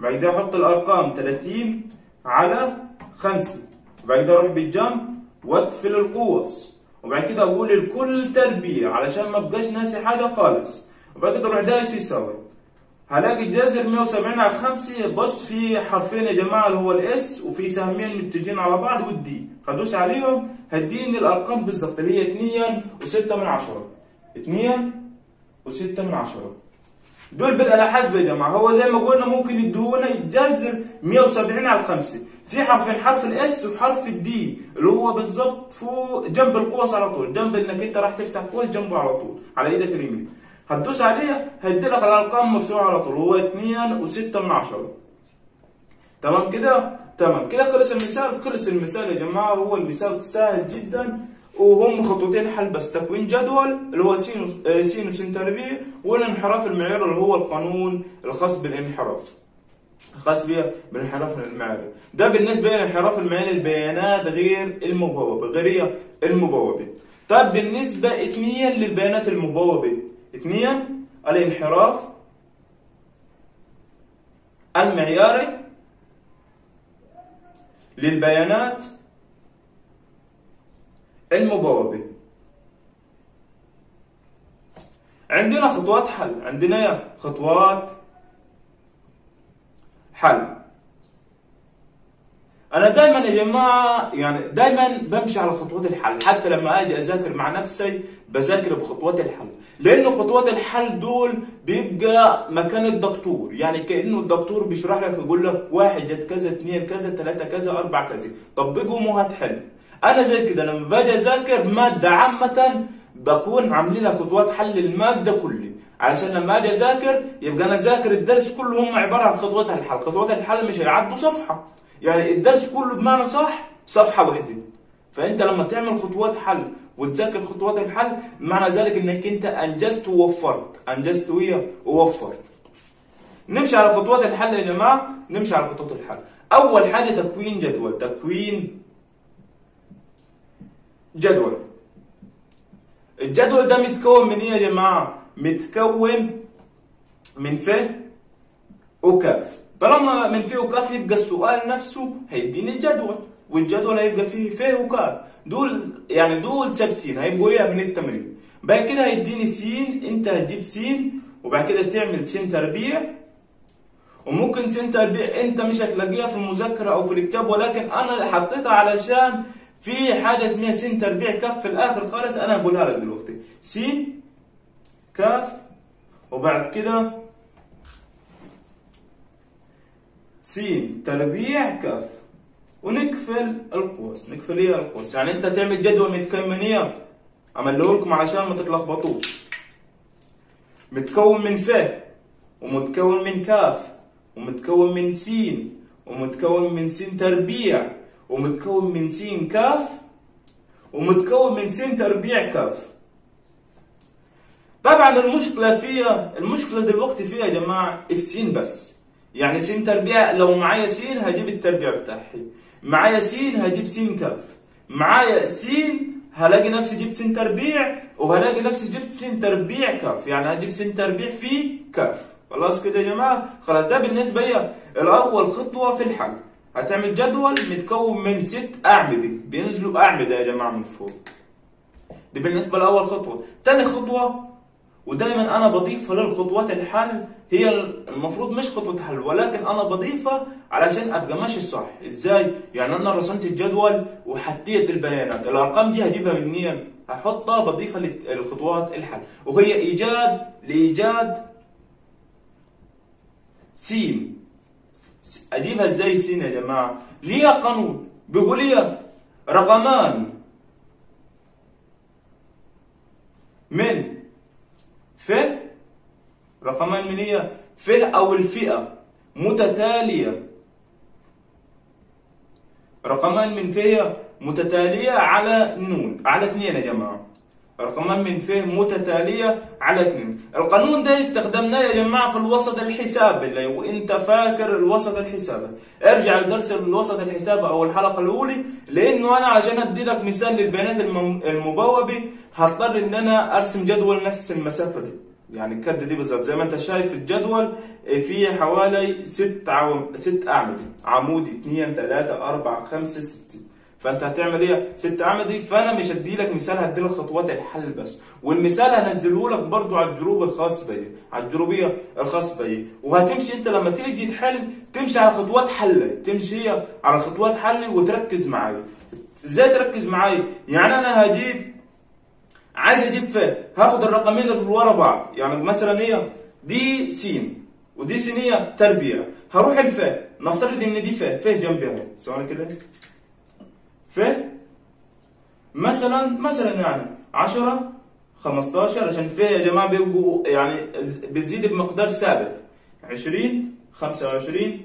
بعد كده أحط الأرقام 30 على 5 بعد كده أروح بالجنب واقفل القوس. وبعد كده أقول الكل تربيع علشان ما ابقاش ناسي حاجة خالص. وبعد كده أروح دايس يساوي. هلاقي الجذر 170 على 5 بص في حرفين يا جماعة اللي هو الاس وفي سهمين متجهين على بعض والدي. هدوس عليهم هيديني الأرقام بالظبط اللي هي 2 و6 من 10 2 و6 من 10 دول بالآلة حاسبة يا جماعة. هو زي ما قلنا ممكن يدونا الجذر 170 على 5 في حرفين حرف الإس وحرف الدي اللي هو بالظبط فوق جنب القوس على طول. جنب إنك أنت راح تفتح قوس جنبه على طول على إيدك اليمين. هتدوس عليها هيدي لك الأرقام مفتوحه على طول. هو 2 و6 من 10 تمام كده؟ تمام كده خلص المثال. خلص المثال يا جماعة. هو المثال سهل جدا. وهم خطوتين حل بس. تكوين جدول اللي هو سينوس آه سينوس تربيع والانحراف المعياري اللي هو القانون الخاص بالانحراف. خاص بيه بالانحراف المعياري ده بالنسبة للانحراف المعياري البيانات غير المبوبة غير المبوبة. طيب بالنسبة اثنيا للبيانات المبوبة اثنيا الانحراف المعياري للبيانات المبوبة عندنا خطوات حل. عندنا خطوات حل. أنا دايما يا جماعة يعني دايما بمشي على خطوات الحل. حتى لما آجي أذاكر مع نفسي بذاكر بخطوات الحل. لأنه خطوات الحل دول بيبقى مكان الدكتور. يعني كأنه الدكتور بيشرح لك يقول لك واحد جت كذا اثنين كذا ثلاثة كذا أربعة كذا. طبقهم وهتحل أنا زي كده لما باجي أذاكر مادة عامة بكون عاملين لها خطوات حل الماده كلها علشان لما أجي أذاكر يبقى أنا ذاكر الدرس كله هم عبارة عن خطوات الحل. خطوات الحل مش هيعدوا صفحة. يعني الدرس كله بمعنى صح صفحة واحدة. فأنت لما تعمل خطوات حل وتذاكر خطوات الحل معنى ذلك إنك أنت أنجزت ووفرت. أنجزت ووفرت. نمشي على خطوات الحل يا جماعة. نمشي على خطوات الحل. أول حاجة تكوين جدول. تكوين جدول. الجدول ده متكون من إيه يا جماعة؟ متكون من ف وكاف. طالما من ف وكاف يبقى السؤال نفسه هيديني الجدول والجدول هيبقى فيه ف وكاف. دول يعني دول ثابتين هيبقوا إيه من التمرين؟ بعد كده هيديني س أنت هتجيب س وبعد كده تعمل س تربيع. وممكن س تربيع أنت مش هتلاقيها في المذاكرة أو في الكتاب ولكن أنا حطيتها علشان في حاجة اسمها س تربيع كاف في الآخر خالص أنا هقولها لك دلوقتي. س كاف وبعد كده س تربيع كاف ونقفل القوس نقفل إيه القوس. يعني أنت تعمل جدول متكون من إيه؟ عمله لكم علشان ما تتلخبطوش. متكون من ف ومتكون من كاف ومتكون من س ومتكون من س تربيع. ومتكون من س كاف ومتكون من س تربيع كاف. طبعا المشكلة فيها المشكلة دلوقتي فيها يا جماعة ف س بس. يعني س تربيع لو معايا س هجيب التربيع بتاعي. معايا س هجيب س كاف. معايا س هلاقي نفسي جبت س تربيع وهلاقي نفسي جبت س تربيع كاف. يعني هجيب س تربيع في كاف. خلاص كده يا جماعة؟ خلاص ده بالنسبة لي الأول خطوة في الحل. هتعمل جدول متكون من ست أعمدة. بينزلوا أعمدة يا جماعة من فوق. دي بالنسبة لأول خطوة. تاني خطوة ودايما أنا بضيفها للخطوات الحل. هي المفروض مش خطوة حل ولكن أنا بضيفها علشان ابقى ماشي صح إزاي؟ يعني أنا رسمت الجدول وحطيت البيانات. الأرقام دي هجيبها منين هحطها بضيفها للخطوات الحل. وهي إيجاد لإيجاد س أجيبها إزاي س يا جماعة؟ ليها قانون. بيقول لي رقمان من؟ ف رقمان من هي ف أو الفئة متتالية. رقمان من فئة متتالية على نون على اثنين يا جماعة. رقمان من ف متتالية على 2 القانون ده استخدمناه يا جماعة في الوسط الحسابي اللي وانت فاكر الوسط الحسابي. ارجع لدرس الوسط الحسابي أو الحلقة الاولى لأنه أنا عشان أدي لك مثال للبيانات المبوبة هضطر إن أنا أرسم جدول نفس المسافة دي. يعني الكد دي بالظبط. زي ما أنت شايف الجدول فيه حوالي ست عو... ست أعمدة. عمودي 2 3 4 5 6 فانت هتعمل إيه؟ ست اعمدي فانا مش هدي لك مثال هدي لك خطوات الحل بس والمثال هنزله لك برضو على الجروب الخاص بي على الجروبية الخاص بي وهتمشي انت لما تيجي تحل تمشي على خطوات حل. تمشي على خطوات حل وتركز معايا. إزاي تركز معايا؟ يعني أنا هجيب عايز أجيب ف هاخد الرقمين اللي ورا بعض. يعني مثلا إيه دي س ودي سينيه تربيع هروح الفاء نفترض ان دي فاء فاء جنبها سواء كده؟ ف مثلا مثلا يعني 10 15 عشان في يا جماعة بيبقوا يعني بتزيد بمقدار ثابت. 20 25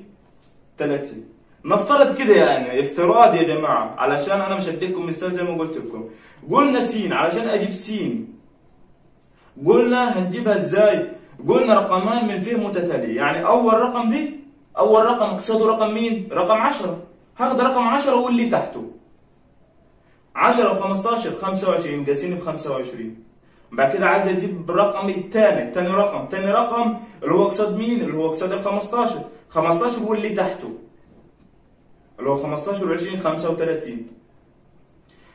30 نفترض كده يعني افتراض يا جماعة علشان أنا مش هديكم مثال زي ما قلت لكم. قلنا س علشان أجيب س قلنا هنجيبها إزاي؟ قلنا رقمان من فيه متتاليه يعني أول رقم دي أول رقم أقصده رقم مين؟ رقم 10 هاخد رقم 10 واللي تحته. 10 و 15 25 قاسين ب 25 بعد كده عايز أجيب الرقم الثاني ثاني رقم. ثاني رقم اللي هو قصاد مين؟ اللي هو قصاد ال 15 15 واللي تحته. اللي هو 15 و 20 35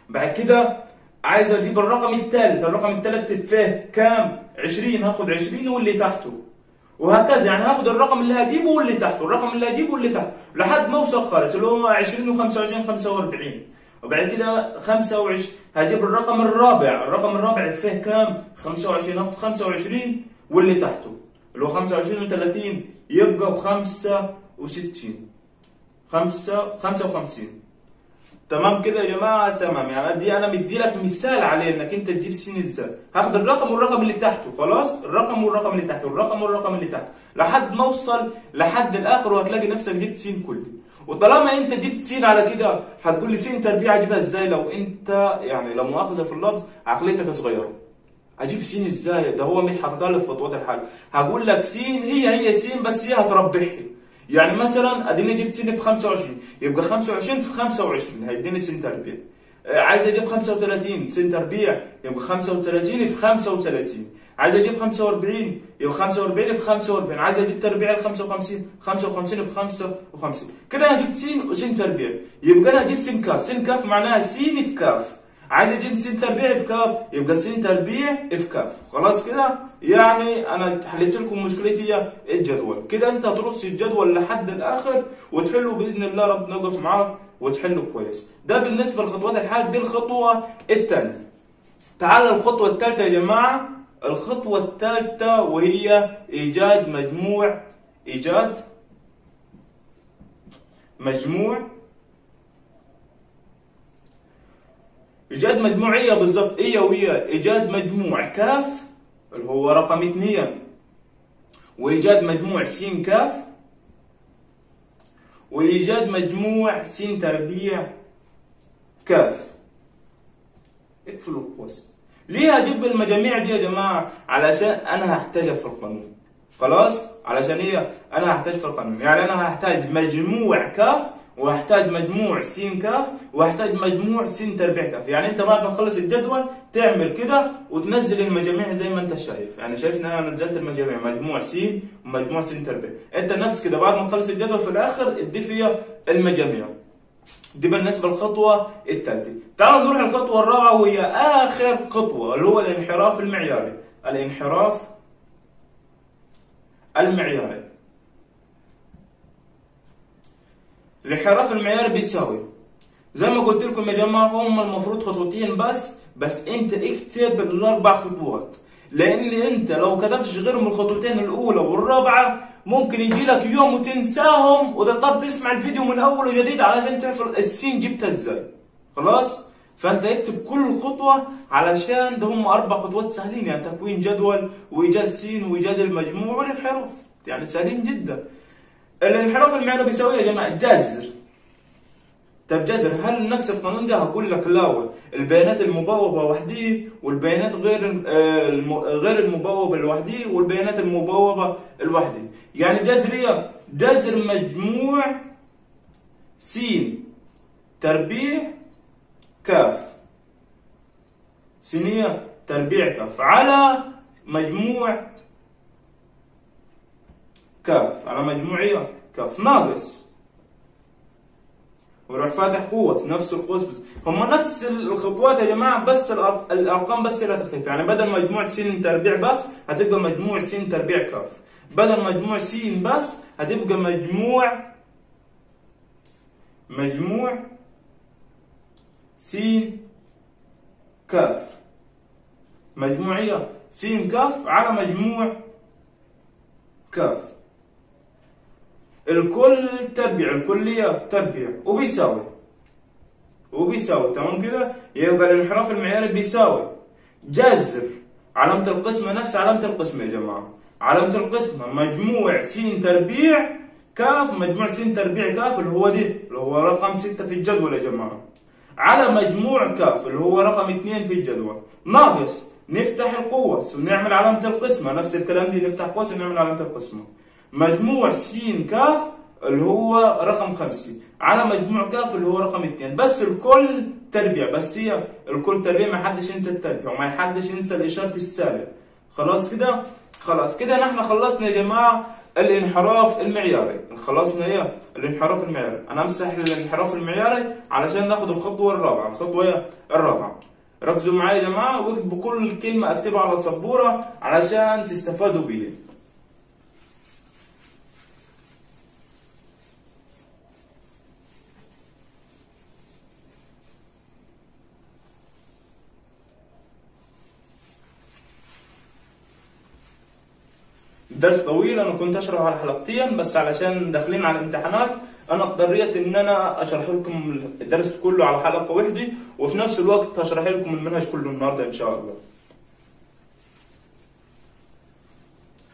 بعد كده عايز أجيب الرقم الثالث. الرقم الثالث فيه كام؟ 20 هاخد 20 واللي تحته. وهكذا. يعني هاخد الرقم اللي هجيبه واللي تحته. الرقم اللي هجيبه واللي تحته. لحد ما أوصل خالص اللي هو 20 و25 45 وبعد كده 25 هجيب الرقم الرابع. الرقم الرابع فيه كام؟ 25 هاخد 25 واللي تحته. اللي هو 25 و30 يبقى 65 5 55 تمام كده يا جماعة؟ تمام. يعني دي أنا مدي لك مثال عليه إنك أنت تجيب سين إزاي هاخد الرقم والرقم اللي تحته. خلاص؟ الرقم والرقم اللي تحته. الرقم والرقم اللي تحته. لحد ما أوصل لحد الآخر وهتلاقي نفسك جبت سين كله وطالما انت جبت سين على كده هتقول لي سين تربيع اجيبها إزاي؟ لو انت يعني لو مؤاخذة في اللفظ عقليتك صغيرة. أجيب سين إزاي؟ ده هو مش حاططها لي في خطوات الحل. هقول لك سين هي هي سين بس هي هتربحني يعني مثلا اديني جبت سين ب 25 يبقى 25 في 25 هيديني سين تربيع. عايز أجيب 35 سين تربيع يبقى 35 في 35 عايز أجيب 45 يبقى 45 في 45 عايز أجيب تربيع ل 55 55 في 55 كده أنا جبت سين وسين تربيع. يبقى أنا أجيب سين كاف. سين كاف معناها سين في كاف. عايز أجيب سين تربيع في كاف يبقى سين تربيع في كاف. خلاص كده؟ يعني أنا حليت لكم مشكلتي هي الجدول. كده أنت هترص الجدول لحد الآخر وتحله بإذن الله ربنا يقف معاك وتحله كويس. ده بالنسبة لخطوات الحل. دي الخطوة الثانية تعال الخطوة الثالثه يا جماعة. الخطوة الثالثة وهي إيجاد مجموع إيجاد مجموع. إيجاد مجموعيه بالظبط إيه وهي إيجاد مجموع كاف اللي هو رقم اثنين. وإيجاد مجموع س كاف. وإيجاد مجموع س تربيع كاف. اقفلوا القوس ليه هجيب المجاميع دي يا جماعة؟ علشان أنا هحتاجها في القانون خلاص؟ علشان هي أنا هحتاج في القانون يعني أنا هحتاج مجموع كاف وهحتاج مجموع س كاف وهحتاج مجموع س تربيع كاف. يعني أنت بعد ما تخلص الجدول تعمل كده وتنزل المجاميع زي ما أنت شايف. يعني شايف إن أنا نزلت المجاميع. مجموع س ومجموع س تربيع. أنت نفس كده. بعد ما تخلص الجدول في الآخر فيها المجاميع. دي بالنسبة للخطوة الثالثه تعالوا نروح للخطوة الرابعة وهي آخر خطوة اللي هو الانحراف المعياري. الانحراف المعياري. الانحراف المعياري بيساوي زي ما قلت لكم يا جماعة هم المفروض خطوتين بس بس انت اكتب الأربع خطوات. لأن انت لو كتبتش غيرهم الخطوتين الأولى والرابعة ممكن يجي لك يوم وتنساهم وتضطر تسمع الفيديو من أول وجديد علشان تعرف السين جبتها إزاي. خلاص؟ فأنت اكتب كل خطوة علشان ده هم أربع خطوات سهلين يعني تكوين جدول وإيجاد سين وإيجاد المجموع والانحراف. يعني سهلين جدا. الانحراف المعياري بيساوي يا جماعة جذر. طب جذر هل نفس القانون ده؟ هقول لك لا البيانات المبوبة وحديه والبيانات غير غير المبوبة لوحديه والبيانات المبوبة لوحديه يعني جذر إيه جذر مجموع س تربيع كاف. سينية تربيع كاف. على مجموع كاف. على مجموعية كاف. ناقص. ويروح فاتح قوس نفس القوس بس هم نفس الخطوات يا جماعة بس الأرقام بس اللي هتختلف يعني بدل مجموع س تربيع بس هتبقى مجموع س تربيع كاف. بدل مجموع س بس هتبقى مجموع مجموع س كاف مجموعية س كاف على مجموع كاف الكل تربيع الكلية تربيع. وبيساوي. وبيساوي. تمام كده؟ يبقى الانحراف المعياري بيساوي. جذر علامة القسمة نفس علامة القسمة يا جماعة. علامة القسمة مجموع س تربيع كاف مجموع س تربيع كاف اللي هو دي اللي هو رقم 6 في الجدول يا جماعة. على مجموع كاف اللي هو رقم 2 في الجدول. ناقص نفتح القوس ونعمل علامة القسمة نفس الكلام دي نفتح قوس ونعمل علامة القسمة مجموع س كاف اللي هو رقم 50 على مجموع كاف اللي هو رقم 2 بس الكل تربيع. بس هي الكل تربيع ما حدش ينسى التربيع وما حدش ينسى الإشارة السالب. خلاص كده؟ خلاص كده نحن خلصنا يا جماعة الانحراف المعياري. خلصنا إيه الانحراف المعياري. أنا امسح الانحراف المعياري علشان ناخد الخطوة الرابعة. الخطوة إيه الرابعة. ركزوا معايا يا جماعة واكتبوا كل كلمة أكتبها على السبورة علشان تستفادوا بيها. درس طويل أنا كنت أشرح على حلقتين بس علشان داخلين على امتحانات أنا اضطريت إن أنا أشرح لكم الدرس كله على حلقة واحدة وفي نفس الوقت هشرح لكم المنهج كله النهارده إن شاء الله.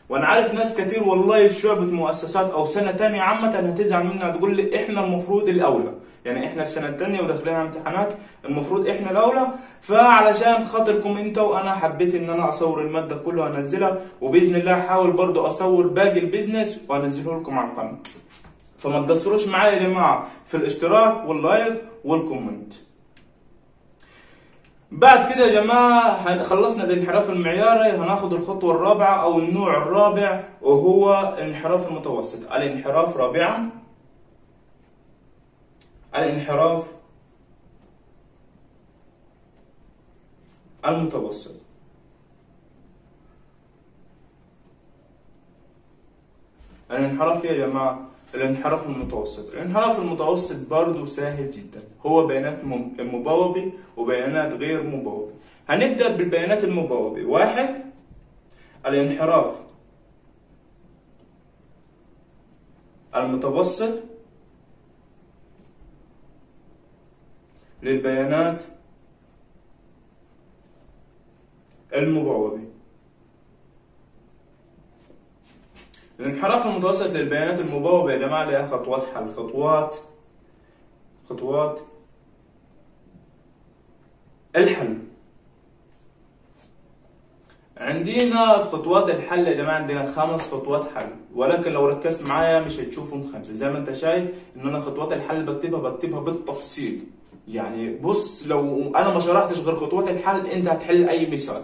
وأنا عارف ناس كتير والله في شعبة مؤسسات أو سنة تانية عامة هتزعل منها تقول لي إحنا المفروض الأولى. يعني إحنا في سنة تانية وداخلين على امتحانات المفروض إحنا الأولى. فعلشان خاطركم أنتوا أنا حبيت إن أنا أصور المادة كلها وأنزلها وبإذن الله احاول برضو أصور باقي البيزنس وأنزله لكم على القناة. فما تقصروش معايا يا جماعة في الاشتراك وال like وال comment. بعد كده يا جماعة خلصنا الانحراف المعياري هناخد الخطوة الرابعة أو النوع الرابع وهو الانحراف المتوسط. الانحراف رابعا. الانحراف المتوسط. الانحراف يا جماعة الانحراف المتوسط. الانحراف المتوسط برضه سهل جدا. هو بيانات مبوبة وبيانات غير مبوبة هنبدأ بالبيانات المبوبة واحد الانحراف المتوسط للبيانات المبوبة الانحراف المتوسط للبيانات المبوبة يا جماعة لها خطوات حل خطوات خطوات الحل. عندنا في خطوات الحل يا جماعة عندنا خمس خطوات حل. ولكن لو ركزت معايا مش هتشوفهم خمسة. زي ما أنت شايف إن أنا خطوات الحل بكتبها بكتبها بالتفصيل. يعني بص لو أنا ما شرحتش غير خطوات الحل أنت هتحل أي مثال.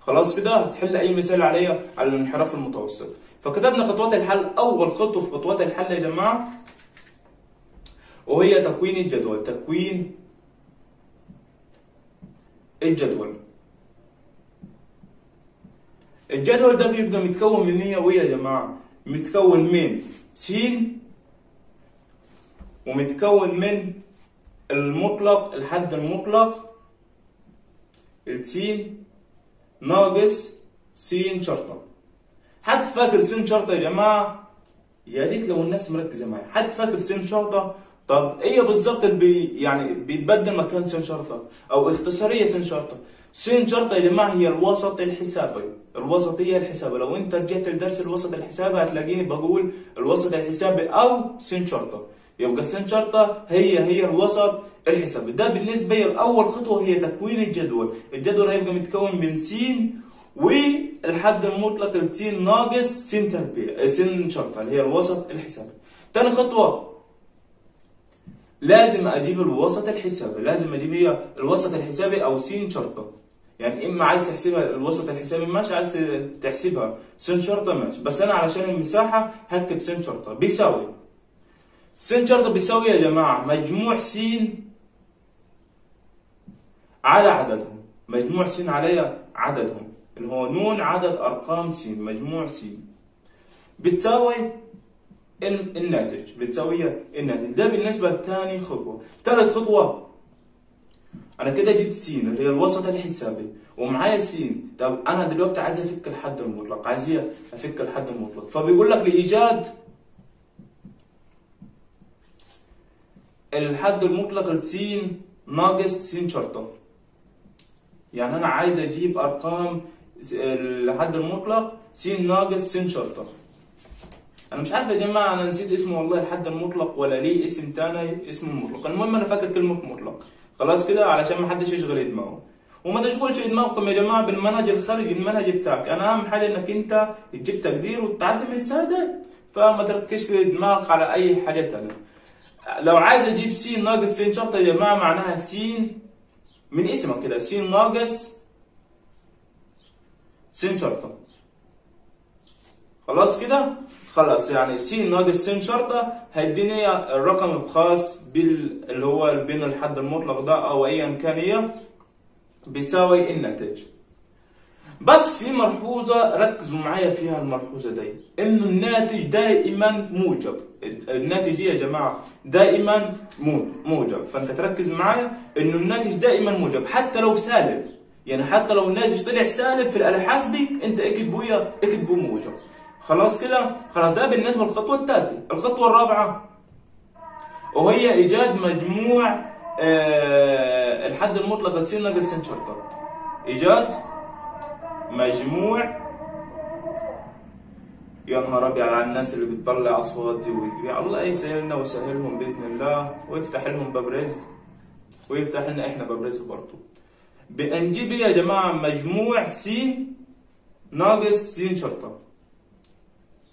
خلاص كده؟ هتحل أي مثال عليا على الانحراف المتوسط. فكتبنا خطوات الحل أول خطوة في خطوات الحل يا جماعة وهي تكوين الجدول. تكوين الجدول. الجدول ده بيبقى متكون من إيه ويا يا جماعة. متكون من س ومتكون من المطلق الحد المطلق التين ناقص س شرطة. حد فاكر سن شرطة يا جماعة؟ يا ريت لو الناس مركزة معايا. حد فاكر سن شرطة؟ طب إيه بالظبط اللي يعني بيتبدل مكان سن شرطة؟ أو اختصارية سن شرطة. سن شرطة يا جماعة هي الوسط الحسابي. الوسطية الحسابي. لو انت رجعت لدرس الوسط الحسابي هتلاقيني بقول الوسط الحسابي أو سن شرطة. يبقى سن شرطه هي هي الوسط الحسابي. ده بالنسبة لأول خطوة هي تكوين الجدول. الجدول هيبقى متكون من س والحد المطلق التين ناقص س تربيع س شرطه اللي هي الوسط الحسابي. تاني خطوة لازم أجيب الوسط الحسابي. لازم أجيب هي الوسط الحسابي أو س شرطة. يعني إما عايز تحسبها الوسط الحسابي ماشي. عايز تحسبها س شرطه ماشي. بس أنا علشان المساحة هكتب س شرطه بيساوي س شرطه بيساوي يا جماعة. مجموع س على عددهم. مجموع س على عددهم. اللي هو نون عدد أرقام س مجموع س بتساوي الناتج. بتساوي الناتج. ده بالنسبة لثاني خطوة. ثالث خطوة أنا كده جبت س اللي هي الوسط الحسابي. ومعايا س طب أنا دلوقتي عايز أفك الحد المطلق. عايز أفك الحد المطلق. فبيقول لك لإيجاد الحد المطلق لس ناقص س شرطة. يعني أنا عايز أجيب أرقام الحد المطلق س ناقص س شرطة. أنا مش عارف يا جماعة أنا نسيت اسمه والله الحد المطلق ولا ليه اسم تاني اسمه مطلق. المهم أنا فاكر كلمة مطلق. خلاص كده علشان ما حدش يشغل دماغه وما تشغلش دماغكم يا جماعة بالمنهج الخارجي المنهج بتاعك. أنا أهم حاجة إنك أنت تجيب تقدير وتعدي من السادات فما تركزش في دماغك على أي حاجة تانية. لو عايز أجيب س ناقص س شرطه يا جماعة معناها س من اسمك كده س ناقص س شرطه خلاص كده؟ خلاص يعني س ناقص س شرطه هيديني الرقم الخاص بال اللي هو بين الحد المطلق ده أو ايا كان هي بيساوي الناتج بس في ملحوظة ركزوا معايا فيها الملحوظة دي. إنه الناتج دائما موجب. الناتج يا جماعة؟ دائما موجب. فأنت تركز معايا إنه الناتج دائما موجب. حتى لو سالب يعني حتى لو الناتج طلع سالب في الآلة الحاسبي أنت اكتبه اكتبه موجب. خلاص كده؟ خلاص ده بالنسبة للخطوة الثالثه الخطوة الرابعة. وهي إيجاد مجموع آه الحد المطلق تصير ناقص س شرطه إيجاد مجموع. يا نهار أبيض على الناس اللي بتطلع أصوات دي ويدي الله يسهلنا ويسهلهم بإذن الله. ويفتح لهم باب رزق. ويفتح لنا إحنا باب رزق برضه بنجيب يا جماعة مجموع س ناقص س شرطه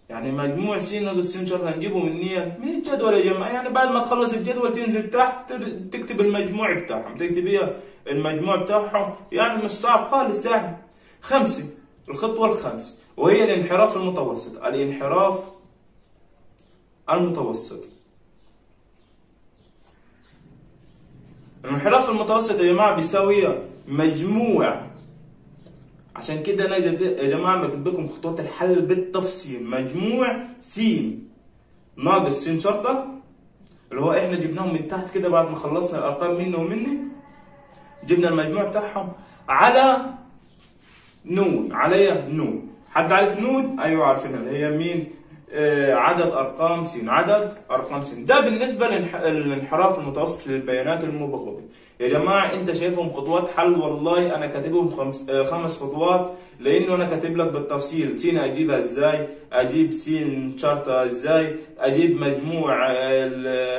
يعني مجموع س ناقص س شرطه هنجيبه من نية. من الجدول يا جماعة. يعني بعد ما تخلص الجدول تنزل تحت تكتب المجموع بتاعهم. تكتبيها المجموع بتاعهم. يعني مش صعب خالص يعني خمسة الخطوة الخامسه وهي الانحراف المتوسط. الانحراف المتوسط. الانحراف المتوسط يا جماعة بيساوي مجموع. عشان كده أنا يا جماعة بكتب لكم خطوات الحل بالتفصيل. مجموع س ناقص س شرطة اللي هو إحنا جبناهم من تحت كده بعد ما خلصنا الأرقام منه ومني جبنا المجموع بتاعهم على نون عليا نون. حد عارف نون؟ أيوه عارفينها. اللي هي مين؟ عدد أرقام س عدد أرقام س ده بالنسبة للانحراف المتوسط للبيانات المبغضة. يا جماعة أنت شايفهم خطوات حل؟ والله أنا كاتبهم خمس, آه خمس خطوات لأنه أنا كاتب لك بالتفصيل. س أجيبها إزاي؟ أجيب س شرطة إزاي؟ أجيب مجموع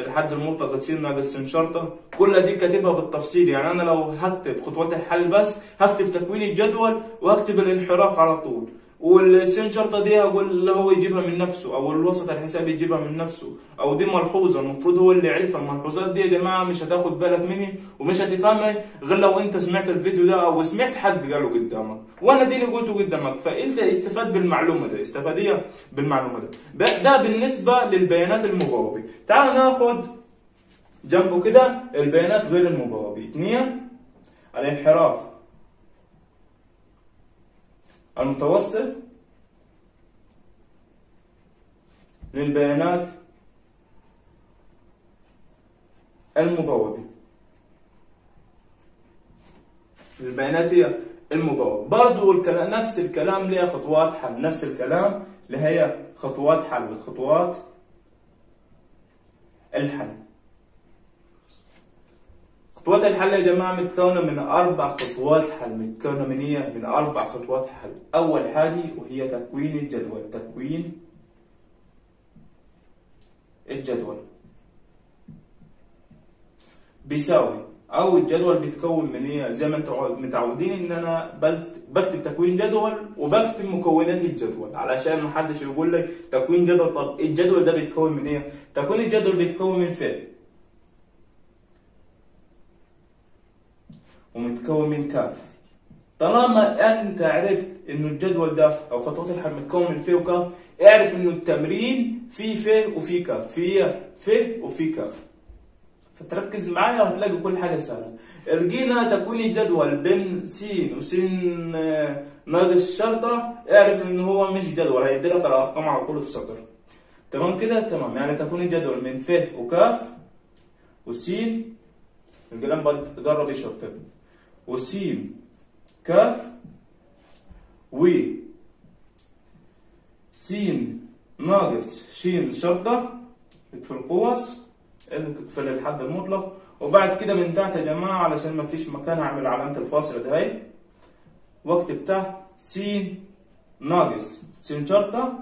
الحد المطلق س ناقص س شرطة؟ كل دي كاتبها بالتفصيل. يعني أنا لو هكتب خطوات الحل بس هكتب تكوين الجدول وهكتب الانحراف على طول. والسين شرطه دي أقول اللي هو يجيبها من نفسه أو الوسط الحسابي يجيبها من نفسه أو دي ملحوظة المفروض هو اللي يعرفها. الملحوظات دي يا جماعة مش هتاخد بالك مني ومش هتفهمها غير لو أنت سمعت الفيديو ده أو سمعت حد قاله قدامك. وأنا دي اللي قلته قدامك. فأنت استفاد بالمعلومة ده استفادية بالمعلومة ده ده بالنسبة للبيانات المبوبه تعال ناخد جنبه كده البيانات غير المبوبه اثنين الانحراف. المتوسط للبيانات المبوبة. البيانات هي المبوبة. برضو الكلام نفس الكلام لها خطوات حل. نفس الكلام اللي هي خطوات حل. خطوات الحل. خطوات الحل يا جماعة متكونة من أربع خطوات حل متكونة من إيه؟ من أربع خطوات حل أول حاجة وهي تكوين الجدول تكوين الجدول بيساوي أو الجدول بيتكون من إيه؟ زي ما أنتم متعودين إن أنا بكتب تكوين جدول وبكتب مكونات الجدول علشان ما حدش يقول لك تكوين جدول طب الجدول ده بيتكون من إيه؟ تكوين الجدول بيتكون من فين؟ ومتكون من كاف. طالما أنت عرفت إنه الجدول ده أو خطوات الحل متكون من ف وكاف اعرف إنه التمرين فيه ف وفيه كاف. فيه ف وفيه كاف. فتركز معايا وهتلاقي كل حاجة سهلة. رجينا تكوين الجدول بين س وس ناقص شرطه اعرف ان هو مش جدول هيديلك الارقام على طول في سطر تمام كده؟ تمام. يعني تكوين الجدول من ف وكاف وسين القلم بجرب يشطب. وسين كاف و سين ناقص شين شرطة في القوس في الحد المطلق. وبعد كده من تحت يا جماعة علشان ما فيش مكان أعمل علامة الفاصلة ده هي واكتب تحت سين ناقص سين شرطة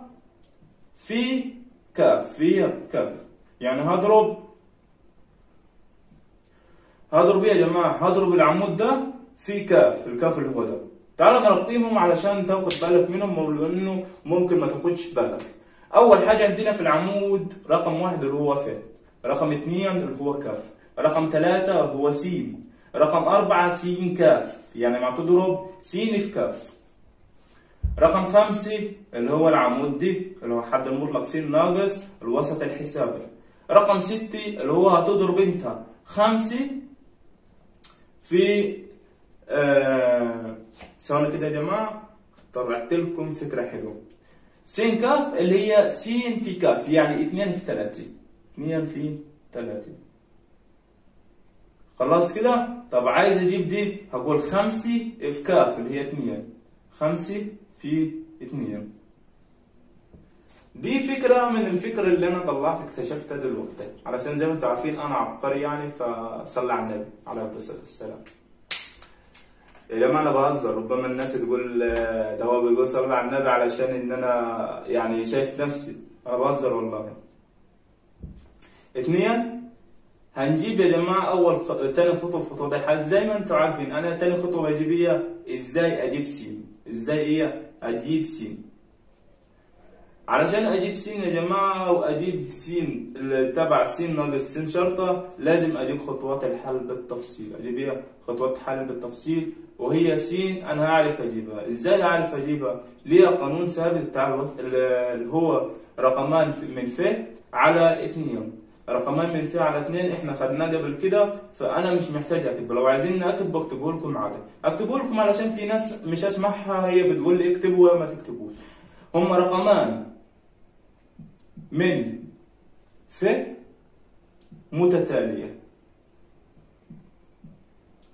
في كاف في كاف. يعني هضرب هضرب إيه يا جماعة هضرب العمود ده في كاف الكاف اللي هو ده. تعال نرقيهم علشان تاخد بالك منهم لأنه ممكن ما تاخدش بالك. أول حاجة عندنا في العمود رقم واحد اللي هو ف رقم اثنين اللي هو كاف. رقم ثلاثة هو س رقم أربعة س كاف يعني ما تضرب س في كاف. رقم خمسة اللي هو العمود دي اللي هو حد المطلق س ناقص الوسط الحسابي. رقم ستة اللي هو هتضرب انت. خمسة في آه كده يا جماعة طلعت لكم فكرة حلوة. س كاف اللي هي س في كاف يعني اتنين في ثلاثة اتنين في ثلاثة خلاص كده؟ طب عايز أجيب دي هقول خمسة في كاف اللي هي اتنين خمسة في اتنين دي فكرة من الفكر اللي أنا طلعت اكتشفتها دلوقتي. علشان زي ما أنتم عارفين أنا عبقري يعني فصلى على النبي عليه الصلاة والسلام. جماعة أنا بهزر ربما الناس تقول آه، ده هو بيقول صلى على النبي علشان إن أنا يعني شايف نفسي. أنا بهزر والله. اتنين هنجيب يا جماعة أول خ... تاني في خطوة الحل زي ما أنتم عارفين أنا تاني خطوة بجيبيها إزاي أجيب سين؟ إزاي إيه أجيب سين؟ علشان أجيب سين يا جماعة وأجيب سين اللي تبع سين ناقص سين شرطة لازم أجيب خطوات الحل بالتفصيل. أجيب إيه؟ خطوات حل بالتفصيل. وهي سين أنا هعرف أجيبها. إزاي أعرف أجيبها؟ ليها قانون ثابت بتاع الوسط اللي هو رقمان من ف على اتنين. رقمان من ف على اتنين إحنا خدناه قبل كده فأنا مش محتاج أكتبه. لو عايزين اكتب بكتبه لكم عادي اكتبه لكم علشان في ناس مش أسمعها هي بتقول لي اكتبوا وما تكتبوش. هم رقمان. من ف متتالية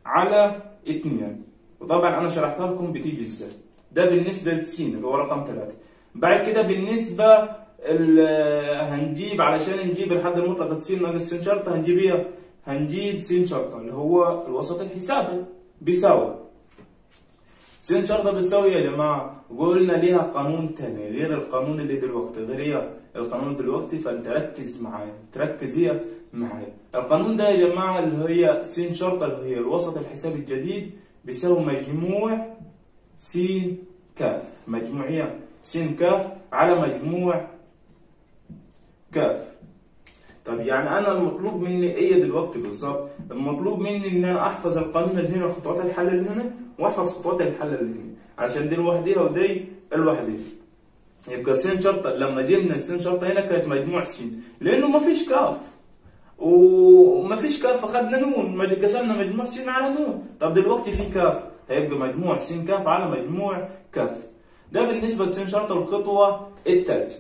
على اتنين وطبعا أنا شرحتها لكم بتيجي إزاي. ده بالنسبة لسين اللي هو رقم ثلاثة. بعد كده بالنسبة ال- هنجيب علشان نجيب الحد المطلق س ناقص س شرطة هنجيب إيه؟ هنجيب س شرطة اللي هو الوسط الحسابي بيساوي. س شرطة بتساوي يا جماعة؟ قلنا ليها قانون تاني غير القانون اللي دلوقتي غير إيه؟ القانون دلوقتي فأنت ركز معايا تركز إيه معايا. القانون ده يا جماعة اللي هي س شرطة اللي هي الوسط الحسابي الجديد بيساوي مجموع س كاف. مجموعية س كاف على مجموع كاف. طب يعني أنا المطلوب مني إيه دلوقتي بالظبط؟ المطلوب مني إن أنا أحفظ القانون اللي هنا خطوات الحل اللي هنا وأحفظ خطوات الحل اللي هنا. عشان دي لوحديها ودي لوحديها يبقى س شرطة. لما جبنا س شرطة هنا كانت مجموع س لأنه ما فيش كاف. وما فيش كاف اخذنا نون. قسمنا مجموع س على نون. طب دلوقتي في كاف. هيبقى مجموع س كاف على مجموع كاف. ده بالنسبة لس شرطة الخطوة الثالثة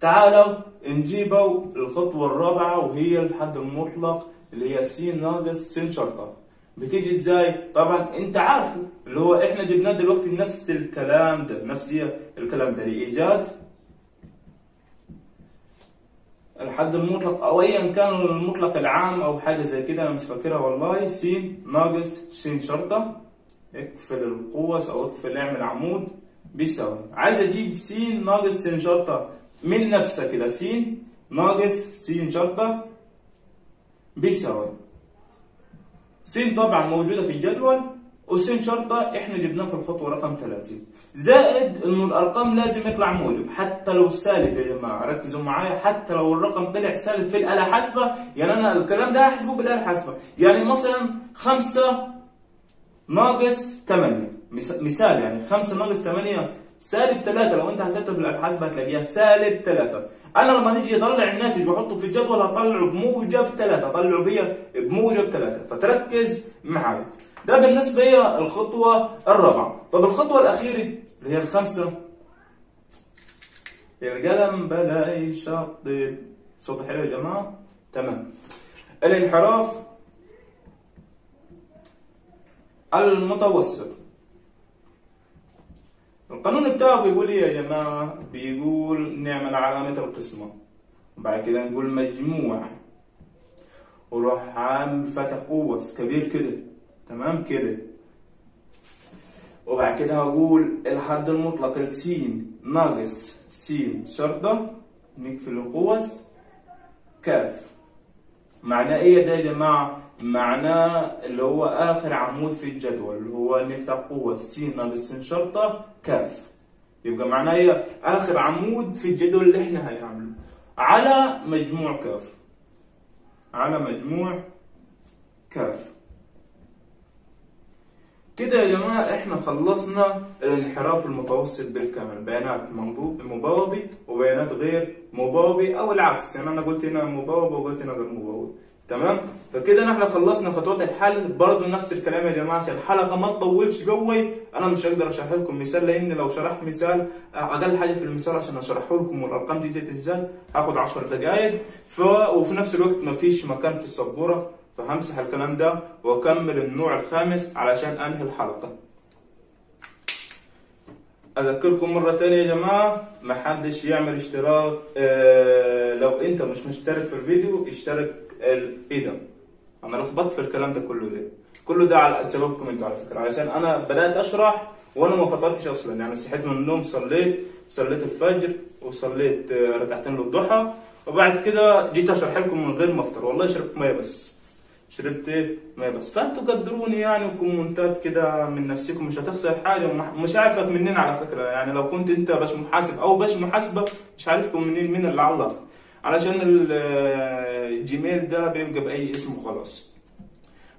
تعالوا نجيبوا الخطوة الرابعة وهي الحد المطلق اللي هي س ناقص س شرطة. بتيجي إزاي؟ طبعا أنت عارفه اللي هو إحنا جبناه دلوقتي نفس الكلام ده نفس الكلام ده لإيجاد الحد المطلق أو ايا كان المطلق العام أو حاجة زي كده أنا مش فاكرها والله. س ناقص س شرطة. اقفل القوس أو اقفل اعمل عمود. بيساوي. عايز أجيب س ناقص س شرطة من نفسها كده. س ناقص س شرطة. بيساوي. س طبعا موجودة في الجدول وس شرطة إحنا جبناه في الخطوة رقم 30 زائد إنه الأرقام لازم يطلع موجب. حتى لو سالب يا جماعة ركزوا معايا. حتى لو الرقم طلع سالب في الآلة حاسبة يعني أنا الكلام ده هحسبه بالآلة حاسبة. يعني مثلا 5 ناقص 8 مثال يعني 5 ناقص 8 سالب 3 لو انت حسبتها الحاسبة هتلاقيها سالب 3 أنا لما نيجي اطلع الناتج بحطه في الجدول هطلعه بموجب 3 اطلعه بيه بموجب 3 فتركز معايا. ده بالنسبة هي الخطوة الرابعة. طب الخطوة الأخيرة اللي هي الخامسة. القلم بدأ يشطب صوت حلو يا جماعة. تمام. الانحراف المتوسط. القانون بتاعه بيقول إيه يا جماعة؟ بيقول نعمل علامة القسمة. وبعد كده نقول مجموع وروح عامل فاتح قوس كبير كده. تمام كده. وبعد كده هقول الحد المطلق. لس ناقص. س شرطة. نقفل القوس. كاف. معناه إيه ده يا جماعة؟ معناه اللي هو آخر عمود في الجدول اللي هو نفتح قوة س ناقص س شرطة كاف. يبقى معناه إيه؟ آخر عمود في الجدول اللي إحنا هنعمله. على مجموع كاف. على مجموع كاف. كده يا جماعة إحنا خلصنا الانحراف المتوسط بالكامل. بيانات مبوبي وبيانات غير مبوبي أو العكس. يعني أنا قلت هنا مبوب وقلت هنا غير مبوب تمام؟ فكده نحن خلصنا خطوات الحل. برضه نفس الكلام يا جماعة عشان الحلقة ما تطولش قوي أنا مش هقدر أشرح لكم مثال لأن لو شرحت مثال أقل حاجة في المثال عشان أشرحه لكم والأرقام دي جت إزاي؟ هاخد 10 دقائق ف... وفي نفس الوقت ما فيش مكان في السبورة فهمسح الكلام ده وأكمل النوع الخامس علشان أنهي الحلقة. أذكركم مرة تانية يا جماعة ما حدش يعمل اشتراك آه لو أنت مش مشترك في الفيديو اشترك إيه ده؟ أنا لخبطت في الكلام ده كله ليه؟ كله ده على سببكم أنتوا على فكرة. علشان أنا بدأت أشرح وأنا ما فطرتش أصلا. يعني صحيت من النوم صليت صليت الفجر وصليت آه، ركعتين للضحى. وبعد كده جيت أشرح لكم من غير ما أفطر. والله شربت مية بس. شربت إيه مية بس. فأنتوا قدروني يعني وكومنتات كده من نفسكم. مش هتخسر حاجة. ومح- مش عارفك منين على فكرة. يعني لو كنت أنت باش محاسب أو باش محاسبة مش عارفكم منين مين اللي علق علشان ال- الجيميل ده بيبقى بأي اسم وخلاص.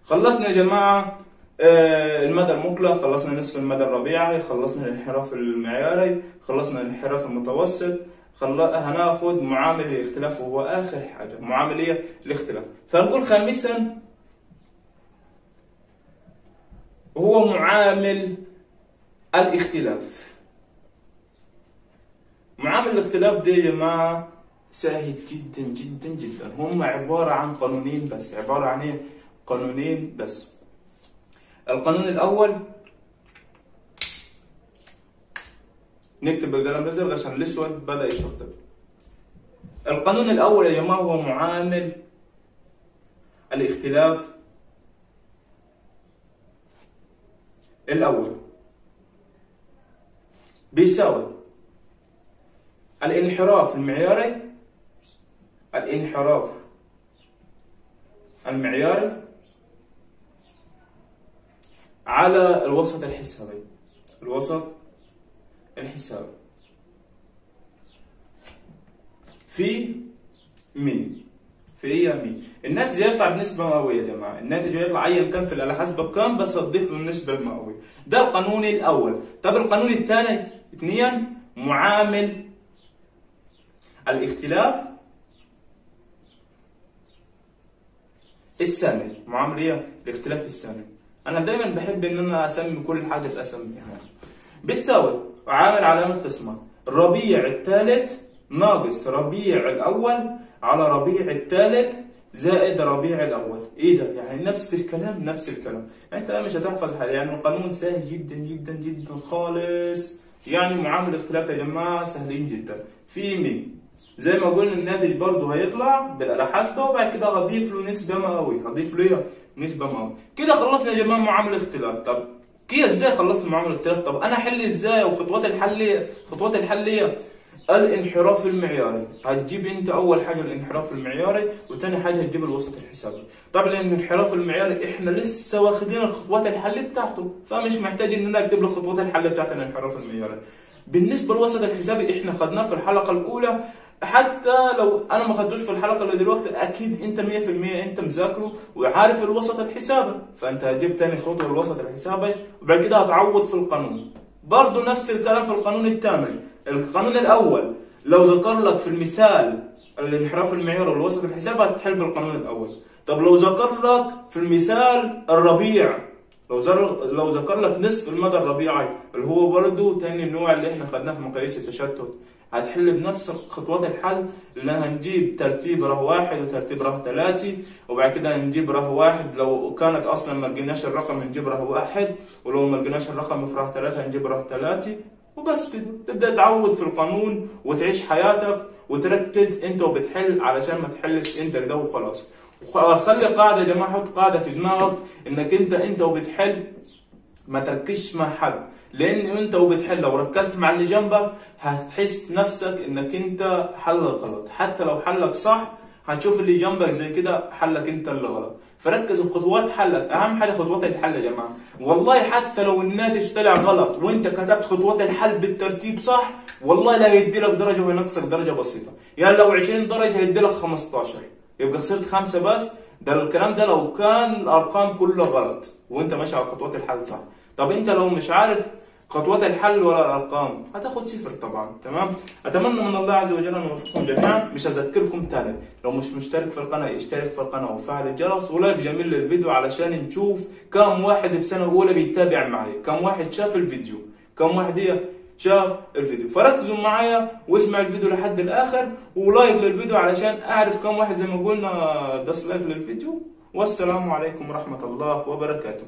خلصنا يا جماعة آه، المدى المقلة خلصنا نصف المدى الربيعي خلصنا الانحراف المعياري خلصنا الانحراف المتوسط خل... هناخد معامل الاختلاف وهو آخر حاجة معامليه الاختلاف. فنقول خامسا هو معامل الاختلاف. معامل الاختلاف ده يا جماعة سهل جدا جدا جدا. هم عبارة عن قانونين بس عبارة عن إيه؟ قانونين بس. القانون الأول نكتب بالقلم الازرق عشان الأسود بدأ يشطب. القانون الأول يا جماعة هو معامل الاختلاف الأول. بيساوي الانحراف المعياري الانحراف المعياري على الوسط الحسابي. الوسط الحسابي. في مي. في هي مي. الناتج هيطلع بنسبة مئوية يا جماعة. الناتج هيطلع أيا كان في الآلة حسب بكام بس هتضيف له النسبة المئوية. ده القانون الأول. طب القانون الثاني؟ اثنين معامل الاختلاف الثاني معامل إيه؟ الاختلاف الثاني أنا دايما بحب إن أنا أسمي كل حاجة باسميها يعني. بتساوي عامل علامة قسمة. الربيع الثالث ناقص ربيع الأول على ربيع الثالث زائد ربيع الأول. إيه ده؟ يعني نفس الكلام نفس الكلام. يعني أنت مش هتحفظ حاجة. يعني القانون سهل جدا جدا جدا خالص. يعني معامل الاختلاف يا جماعة سهلين جدا. في مين؟ زي ما قلنا الناتج برضه هيطلع بالآلة حاسبة وبعد كده هضيف له نسبة مئوية. هضيف له إيه؟ نسبة مئوية. كده خلصنا يا جماعة معامل الاختلاف. طب كده إزاي خلصنا معامل الاختلاف؟ طب أنا احل إزاي وخطوات الحل خطوات الحلية الانحراف المعياري. هتجيب أنت أول حاجة الانحراف المعياري وتاني حاجة هتجيب الوسط الحسابي. طبعا الانحراف المعياري إحنا لسه واخدين الخطوات الحل بتاعته فمش محتاج إن أنا أكتب لك خطوات الحل بتاعت الانحراف المعياري. بالنسبة للوسط الحسابي إحنا خدناه في الحلقة الأولى. حتى لو أنا ما خدتوش في الحلقة اللي دلوقتي أكيد أنت 100% أنت مذاكره وعارف الوسط الحسابي فأنت هتجيب تاني خطوة الوسط الحسابي وبعد كده هتعوض في القانون. برضه نفس الكلام في القانون الثاني القانون الأول لو ذكر لك في المثال الانحراف المعياري والوسط الحسابي هتحل بالقانون الأول. طب لو ذكر لك في المثال الربيع لو. لو ذكر لك نصف المدى الربيعي اللي هو برضه تاني النوع اللي إحنا خدناه في مقاييس التشتت. هتحل بنفس خطوات الحل اللي هنجيب ترتيب ره واحد وترتيب ره ثلاثة وبعد كده هنجيب ره واحد. لو كانت أصلا ما لقيناش الرقم هنجيب ره واحد ولو ما لقيناش الرقم في ره ثلاثة هنجيب ره ثلاثة وبس كده. تبدأ تعود في القانون وتعيش حياتك وتركز أنت وبتحل علشان ما تحلش أنت كده وخلاص. وخلي قاعدة يا جماعة حط قاعدة في دماغك إنك أنت أنت وبتحل. ما تركزش مع حد. لأن أنت وبتحل لو ركزت مع اللي جنبك هتحس نفسك إنك أنت حلك غلط. حتى لو حلك صح هتشوف اللي جنبك زي كده حلك أنت اللي غلط. فركز في خطوات حلك. أهم حاجة خطوات الحل يا جماعة. والله حتى لو الناتج طلع غلط وأنت كتبت خطوات الحل بالترتيب صح والله لا يدي لك درجة وينقصك درجة بسيطة. يعني لو 20 درجة هيدي لك 15 يبقى خسرت خمسة بس. ده الكلام ده لو كان الأرقام كلها غلط وأنت ماشي على خطوات الحل صح. طب انت لو مش عارف خطوات الحل ولا الأرقام هتاخد صفر طبعا تمام؟ أتمنى من الله عز وجل أن يوفقكم جميعا. مش هذكركم تاني لو مش مشترك في القناة اشترك في القناة وفعل الجرس. ولايك جميل للفيديو علشان نشوف كم واحد في سنة أولى بيتابع معايا كم واحد شاف الفيديو كم واحد هي شاف الفيديو. فركزوا معايا واسمع الفيديو لحد الآخر. ولايك للفيديو علشان أعرف كم واحد زي ما قلنا داس لايك للفيديو. والسلام عليكم ورحمة الله وبركاته.